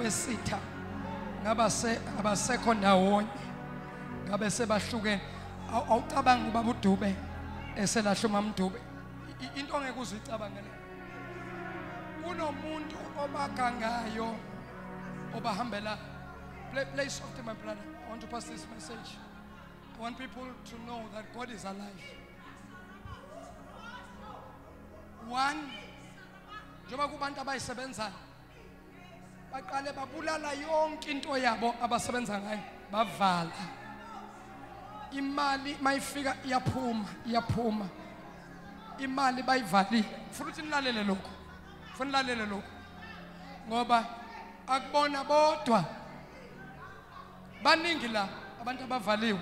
kwesitha ngabase abasekho ndawonye ngabe sebahlukene Awu- awucabangi ubaba udube eselahluma mdube. I- i- into ongeke uzuyicabangele kunomuntu obagangayo obahambela play, play soft my brother i want to pass this message. I want people to know that god is alive. One njengoba kubantu abayisebenzayo baqale babulala yonke into yabo abasebenza ngayo. Bavala. Imali mayifika iyaphuma iyaphuma imali bayivalile. Ufuna ukuthi nilalele lokho ufuna nilalele lokho ngoba akubona bodwa. Baningi la abantu abavaliwe.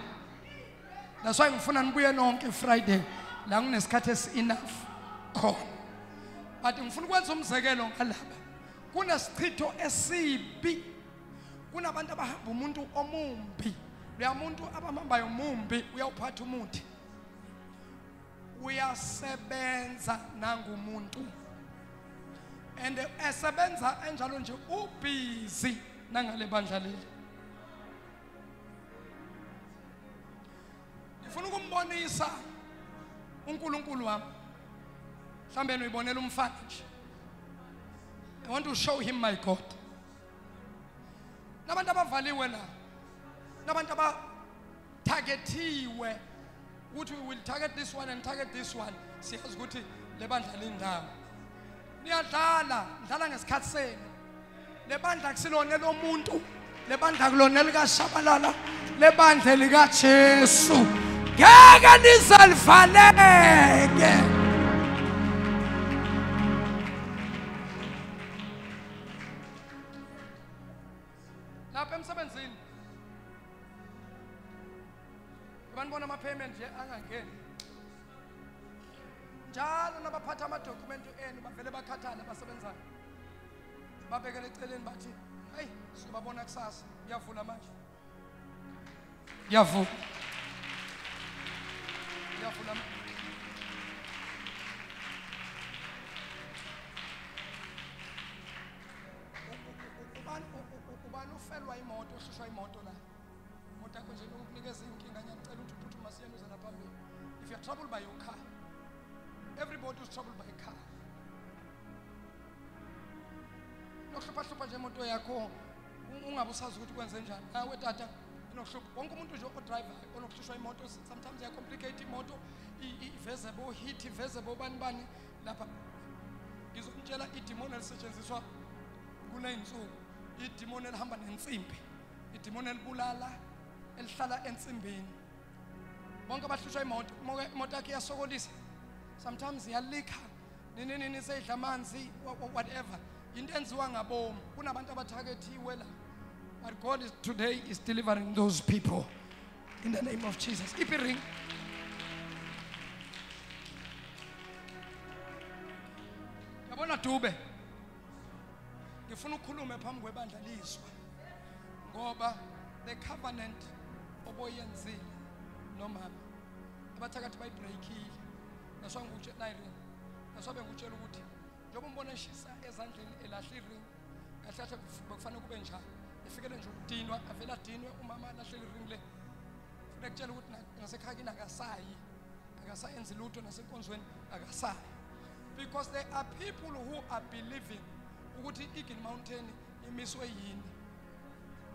That's why ngifuna nibuye nonke friday. La kunesikhathi esi-enough khona. But ngifuna ukwenza umzekelo ngalaba. Kunesichitho esibi. Kunabantu abahamba umuntu omumbi. Loya muntu abamhambayo mumbi uyawuphatha umuthi. Uyasebenza nangumuntu. And esebenza enjalo nje ubhizi nangale bandla leli. Ngifuna ukumbonisa uNkulunkulu wami. Mhlambe uyibonela umfana nje. I want to show him my God. Nabantu abavaliwe la. Nabantu abatargetiwe ukuthi we will target this one and target this one. Siyazi ukuthi le bandla lindawo niyadlala dlala ngesikhathi senu. Le bandla kusilone lomuntu le bandla kulone likaTshabalala. Le bandla likaJesu. Ngeke nizalivaleke emsebenzini banibona ama-payment nje angangeni. Njalo nabaphatha amadokumenti enu bavele bakhathale abasebenzayo babekele eceleni bathi hayi sizobabona kusasa. Iyavula manje. Iyavula iyavula manje imoto imoto la imoto yakho nje ukuthi if you're troubled by your car everybody is troubled by car. Nokuhluphahlupha nje imoto yakho ungabe usazi ukuthi kwenze njani. Nawe tata inokuhlupha wonke umuntu nje onokuhlushwa imoto sometimes iyacomplicate imoto iveze bo-hit iveze bobani bani lapha ngizomtshela idimoni elisetshenziswa idimoni elihamba nensimbi. Idimoni elibulala elihlala ensimbini. Bonke abahlushwa imoto imoto yakhe iyasokolisa. Sometimes iyalikha. Nini nini seyidla amanzi wha- wha- whatever. Into enziwa ngabomu. Kunabantu abathakethiwe la. But god is, today is delivering those people. In the name of jesus. Iphi ring. Yabona dube ngifuna ukukhulume phambi kwebandla lizwa ngoba the covenant oboyenzile nomama abathakathi bayibreykile naswa ngikutshela iring naswa bengikutshela ukuthi njengoba umbona eshisa ezandleni elahla iring kahle kahle bekufanele kube njalo. Efikele nje ukudinwa avele adinwe umama alahle iring le. Funeka kutshela ukuthi na- ngasekhaya kini akasayi akasayenzi lutho nasenkonzweni akasayi. Because there are people who are believing ukuthi i-eagle mountain imiswe yini.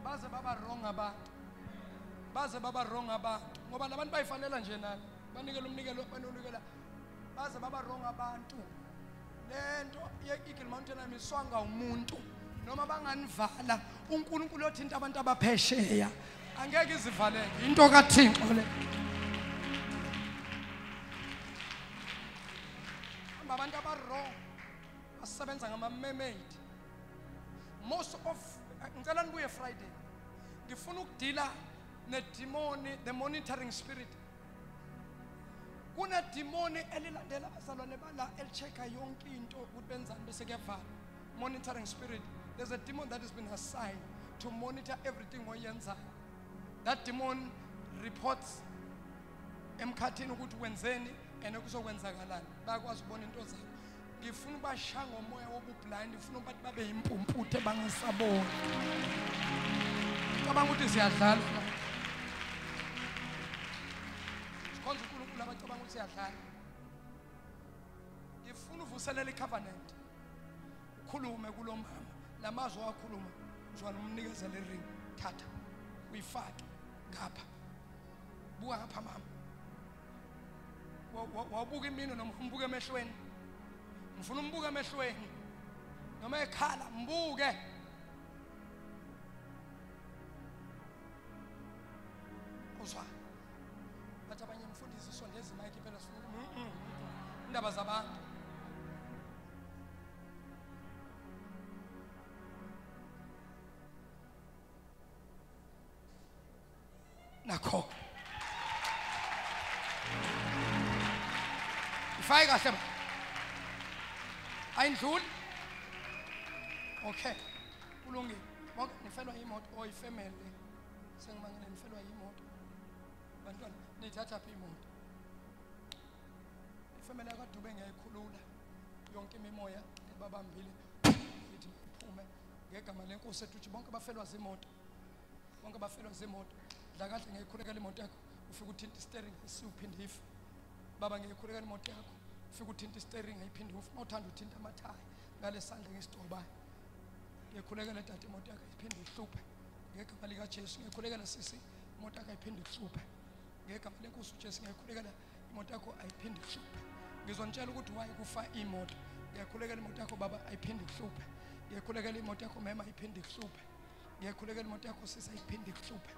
Baze baba wrong abantu. Baze baba wrong abantu ngoba nabantu bayifanela nje nani? Banikela umnikelo banonikela baze baba wrong abantu. Lento ye-eagle mountain amiswanga umuntu noma banganivala. Unkulunkulu othinta abantu abaphesheya. Angeke izivaleke. Into kathixo le. Hamba abantu aba-wrong basebenza ngama-mermaid. Most of ngicela nibuye friday ngifuna ukudila nedimoni the monitoring spirit. Kunedimoni elilandela abazalwane bala eli-check-a yonke into ukuthi benzani bese kuyavala monitoring spirit. There's a demon that has been assigned to monitor everything oyenzayo. That demon reports emkhathini ukuthi wenzeni and kuzokwenzakalani bayakwazi ukubona into zakho ngifuna ubashaya ngomoya wobublind ngifuna ukuthi babe yimpumputhe bangasaboni cabanga ukuthi siyadlala. La sikhonza unkulunkulu abacabanga ukuthi siyadlala. Ngifuna uvuselela i-covenant. Ukhulume kulo mama. Namazwi owakhuluma uzwana umnikezela ering thatha uyifake ngapha. Buka ngapha mama. Wa- wa- wawubuka imino noma umbuke emehlweni? Ngifuna umbuke emehlweni noma ekhala mbuke. Uzwa. Bathi abanye mfundisi sondeza imayiki phela Mm, mm, mm. indaba zabantu. Nakho. Ifake kahle ayindluli okay. Kulungile. Bonke nifelwa imoto or ifamily. Sengimangele nifelwa imoto bantwana niyithatha phi imoto? Ifamily yakadube ngiyayikhulula. Yonke imimoya ebabambile. Ithi iphume ngegama lenkosi ethu uthi bonke bafelwa zimoto. Bonke bafelwa zimoto. Dla kahle ngiyayikhulekela imoto yakho ufike uthinta istering isiwuphinde ife baba ngiyayikhulekela imoto yakho. Ufike uthinta istering ayiphinde ufe uma uthanda uthinta amathaya ngale sandla ngesidobane ngiyakhulekela tata imoto yakho ayiphinde ihluphe. Ngegama likajesu ngiyakhulekela sisi imoto yakho ayiphinde ihluphe. Ngegama lenkosi ujesu ngiyakhulekela imoto yakho ayiphinde ihluphe. Ngizonitshela ukuthi waye kufa imoto. Ngiyakhulekela imoto yakho baba ayiphinde ihluphe. Ngiyakhulekela imoto yakho mema ayiphinde ihluphe. Ngiyakhulekela imoto yakho sisi ayiphinde ihluphe.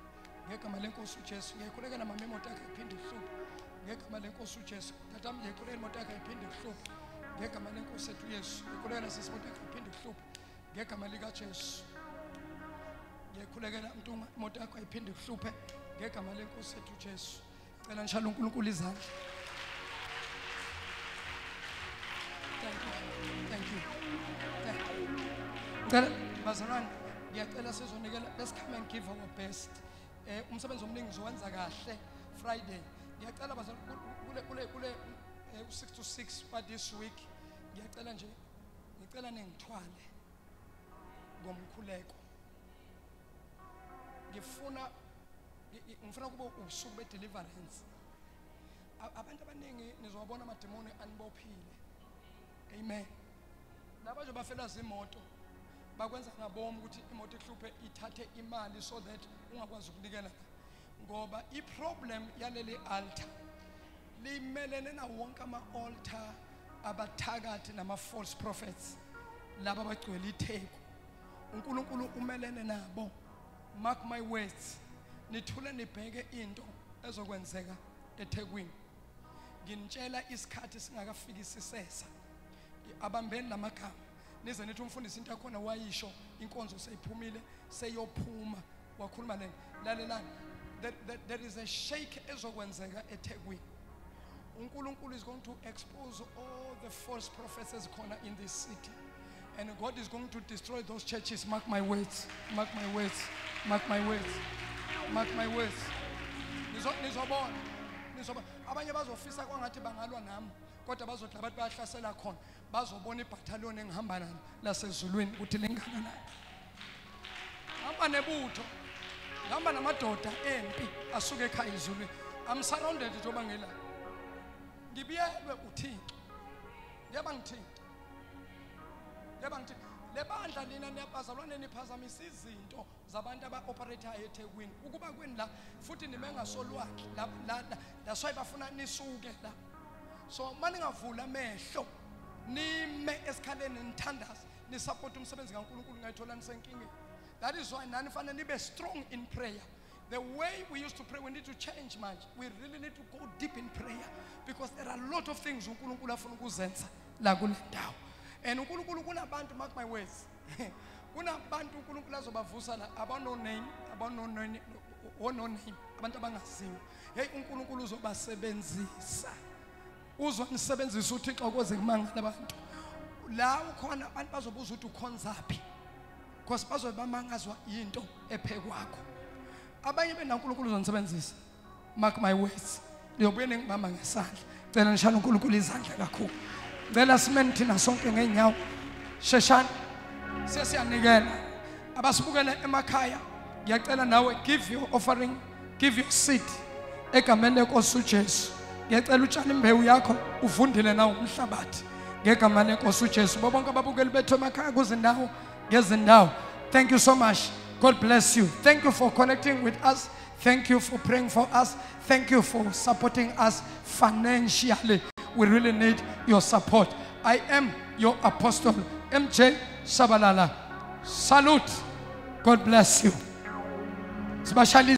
Ngegama lenkosi ujesu ngiyakhulekela mama imoto yakho ayiphinde ihluphe. Ngegama lenkosi ujesu tatam ngiyakhulekela imoto yakho ayiphinde ihluphe. Ngegama lenkosi ethu uyesu ngiyakhulekela sisi imoto yakho ayiphinde ihluphe. Ngegama likajesu ngiyakhulekela mntu imoto yakho ayiphinde ihluphe. Ngegama lenkosi ethu ujesu cela njalo unkulunkulu izandla. Thank you ngicela bazalwane ngiyacela sizonikela let's come and give our best. Um umsebenzi omningi uzowenza kahle friday ngiyacela bazalwane ku- kule kule kule eh, u-6 to 6 wa this week. Ngiyacela nje ngicela ningithwale ngomkhuleko. Ngifuna ngi- ngi- ngifuna kube usuku be-deliverance. A- abantu abaningi nizowabona amademoni anibophile. Amen. Laba nje bafela zimoto bakwenza ngabomi ukuthi imoto ihluphe ithathe imali so that ungakwazi ukunikela. Ngoba iproblem yaleli altar limelene nawo wonke ama-altar abathakathi nama-false prophets laba abagcwele itheku unkulunkulu umelene nabo. Mark my words nithule nibheke into ezokwenzeka ethekwini. Nginitshela isikhathi singakafiki sisesa abambeni lamagama nize nithi umfundisi into yakhona wayisho inkonzo seyiphumile seyophuma wakhuluma nini? Lalelani there, there, is a shake ezokwenzeka ethekwini. Unkulunkulu is going to expose all the false prophets ezikhona in this city. And god is going to destroy those churches. Mark my words. Mark my words. Mark my words. Mark my words. Nizo- nizobona. Nizobona abanye bazofisa kwangathi bangalwa nami kodwa bazothi abantu bayahlasela khona. Bazobona ibhathaliyoni engihamba nalo lasezulwini ukuthi lingakanani hamba nebutho ngihamba namadoda empi asuke ekhaya ezulwini. I'm surrounded njengoba ngila. Ngibiyelwe uthixo. Ngiyaba ngithixo ngiyaba ngithixo le bandla lina niyabazalwane niphazamisa izinto zabantu aba-operatayo ethekwini. Ukuba kweni la futhi nime ngasolwakhe la- la- la- that's why bafuna nisuke la. So uma ningavula amehlo nime esikhaleni nithandaze nisapote umsebenzi kankulunkulu ngayithola nisenkingeni that is why nani fanele nibe strong in prayer. The way we used to pray we need to change manje we really need to go deep in prayer because there are a lot of things and mark my words. Kunabantu unkulunkulu azobavusa la. Abano name abano name name abantu abangaziwa. Hey unkulunkulu uzobasebenzisa. Uzonisebenzisa uthixo ukuze kumangala abantu. La ukhona abantu bazobuza ukuthi ukhonzaphi because bazobe bamangazwa yinto ephekwakho abanye benankulunkulu uzonisebenzisa. Mark my words. Liyobuye ningibamba ngesandla. Cela nishana unkulunkulu izandla kakhulu. Cela simeni thina sonke ngeenyawo sheshani sesiyanikela. Abasibukela emakhaya. Ngiyacela nawe give your offering give your seed egameni lenkosi ujesu. Ngiyacela utshale imbewu yakho uvundile nawo umhlabathi ngegama lenkosi ujesu. Bo bonke ababukeli bethu emakhaya kuzindawo ngezindawo thank you so much. God bless you. Thank you for connecting with us. Thank you for praying for us. Thank you for supporting us financially. We really need your support. I am your apostle mj Tshabalala. Salute. God bless you. Sibashali